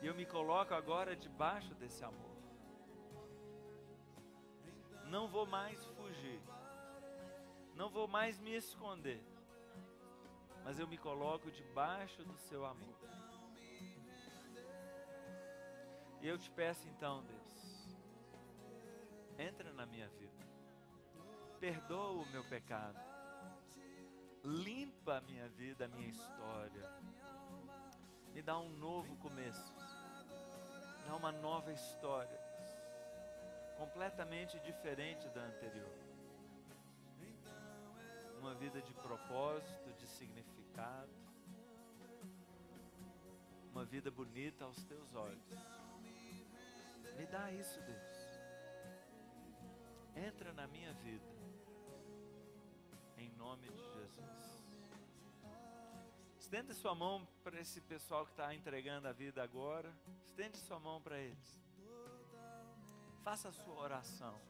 E eu me coloco agora debaixo desse amor. Não vou mais fugir. Não vou mais me esconder. Mas eu me coloco debaixo do seu amor. E eu te peço então, Deus, entra na minha vida. Perdoa o meu pecado. Limpa a minha vida, a minha história. Me dá um novo começo. Dá uma nova história. Completamente diferente da anterior. Uma vida de propósito, de significado. Uma vida bonita aos teus olhos. Me dá isso, Deus. Entra na minha vida. Nome de Jesus. Estenda sua mão para esse pessoal que está entregando a vida agora. Estende sua mão para eles. Faça a sua oração.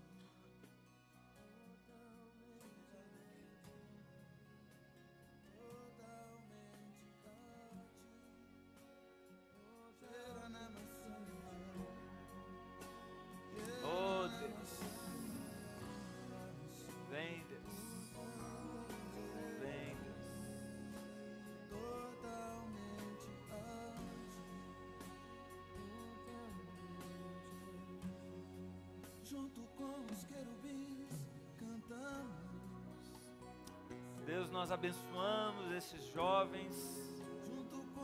Nós abençoamos esses jovens,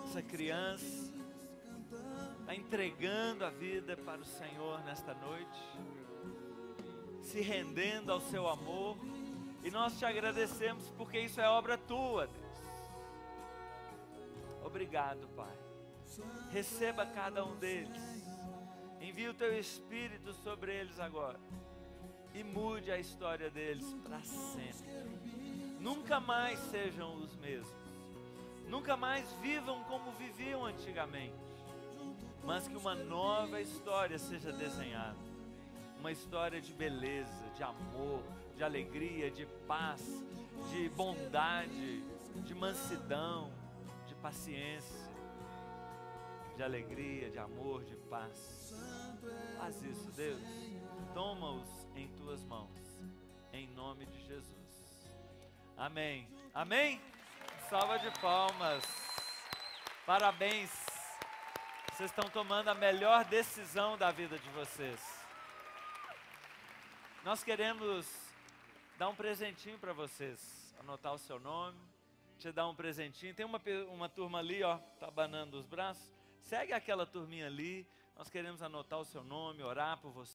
essa criança, está entregando a vida para o Senhor nesta noite, se rendendo ao seu amor, e nós te agradecemos porque isso é obra tua, Deus. Obrigado, Pai. Receba cada um deles, envia o teu Espírito sobre eles agora e mude a história deles para sempre nunca mais sejam os mesmos. Nunca mais vivam como viviam antigamente. Mas que uma nova história seja desenhada. Uma história de beleza, de amor, de alegria, de paz, de bondade, de mansidão, de paciência, de alegria, de amor, de paz. Faz isso, Deus. Toma-os em tuas mãos. Em nome de Jesus. Amém. Amém? Salva de palmas. Parabéns. Vocês estão tomando a melhor decisão da vida de vocês. Nós queremos dar um presentinho para vocês. Anotar o seu nome. Te dar um presentinho. Tem uma, uma turma ali, ó, tá abanando os braços. Segue aquela turminha ali. Nós queremos anotar o seu nome, orar por você.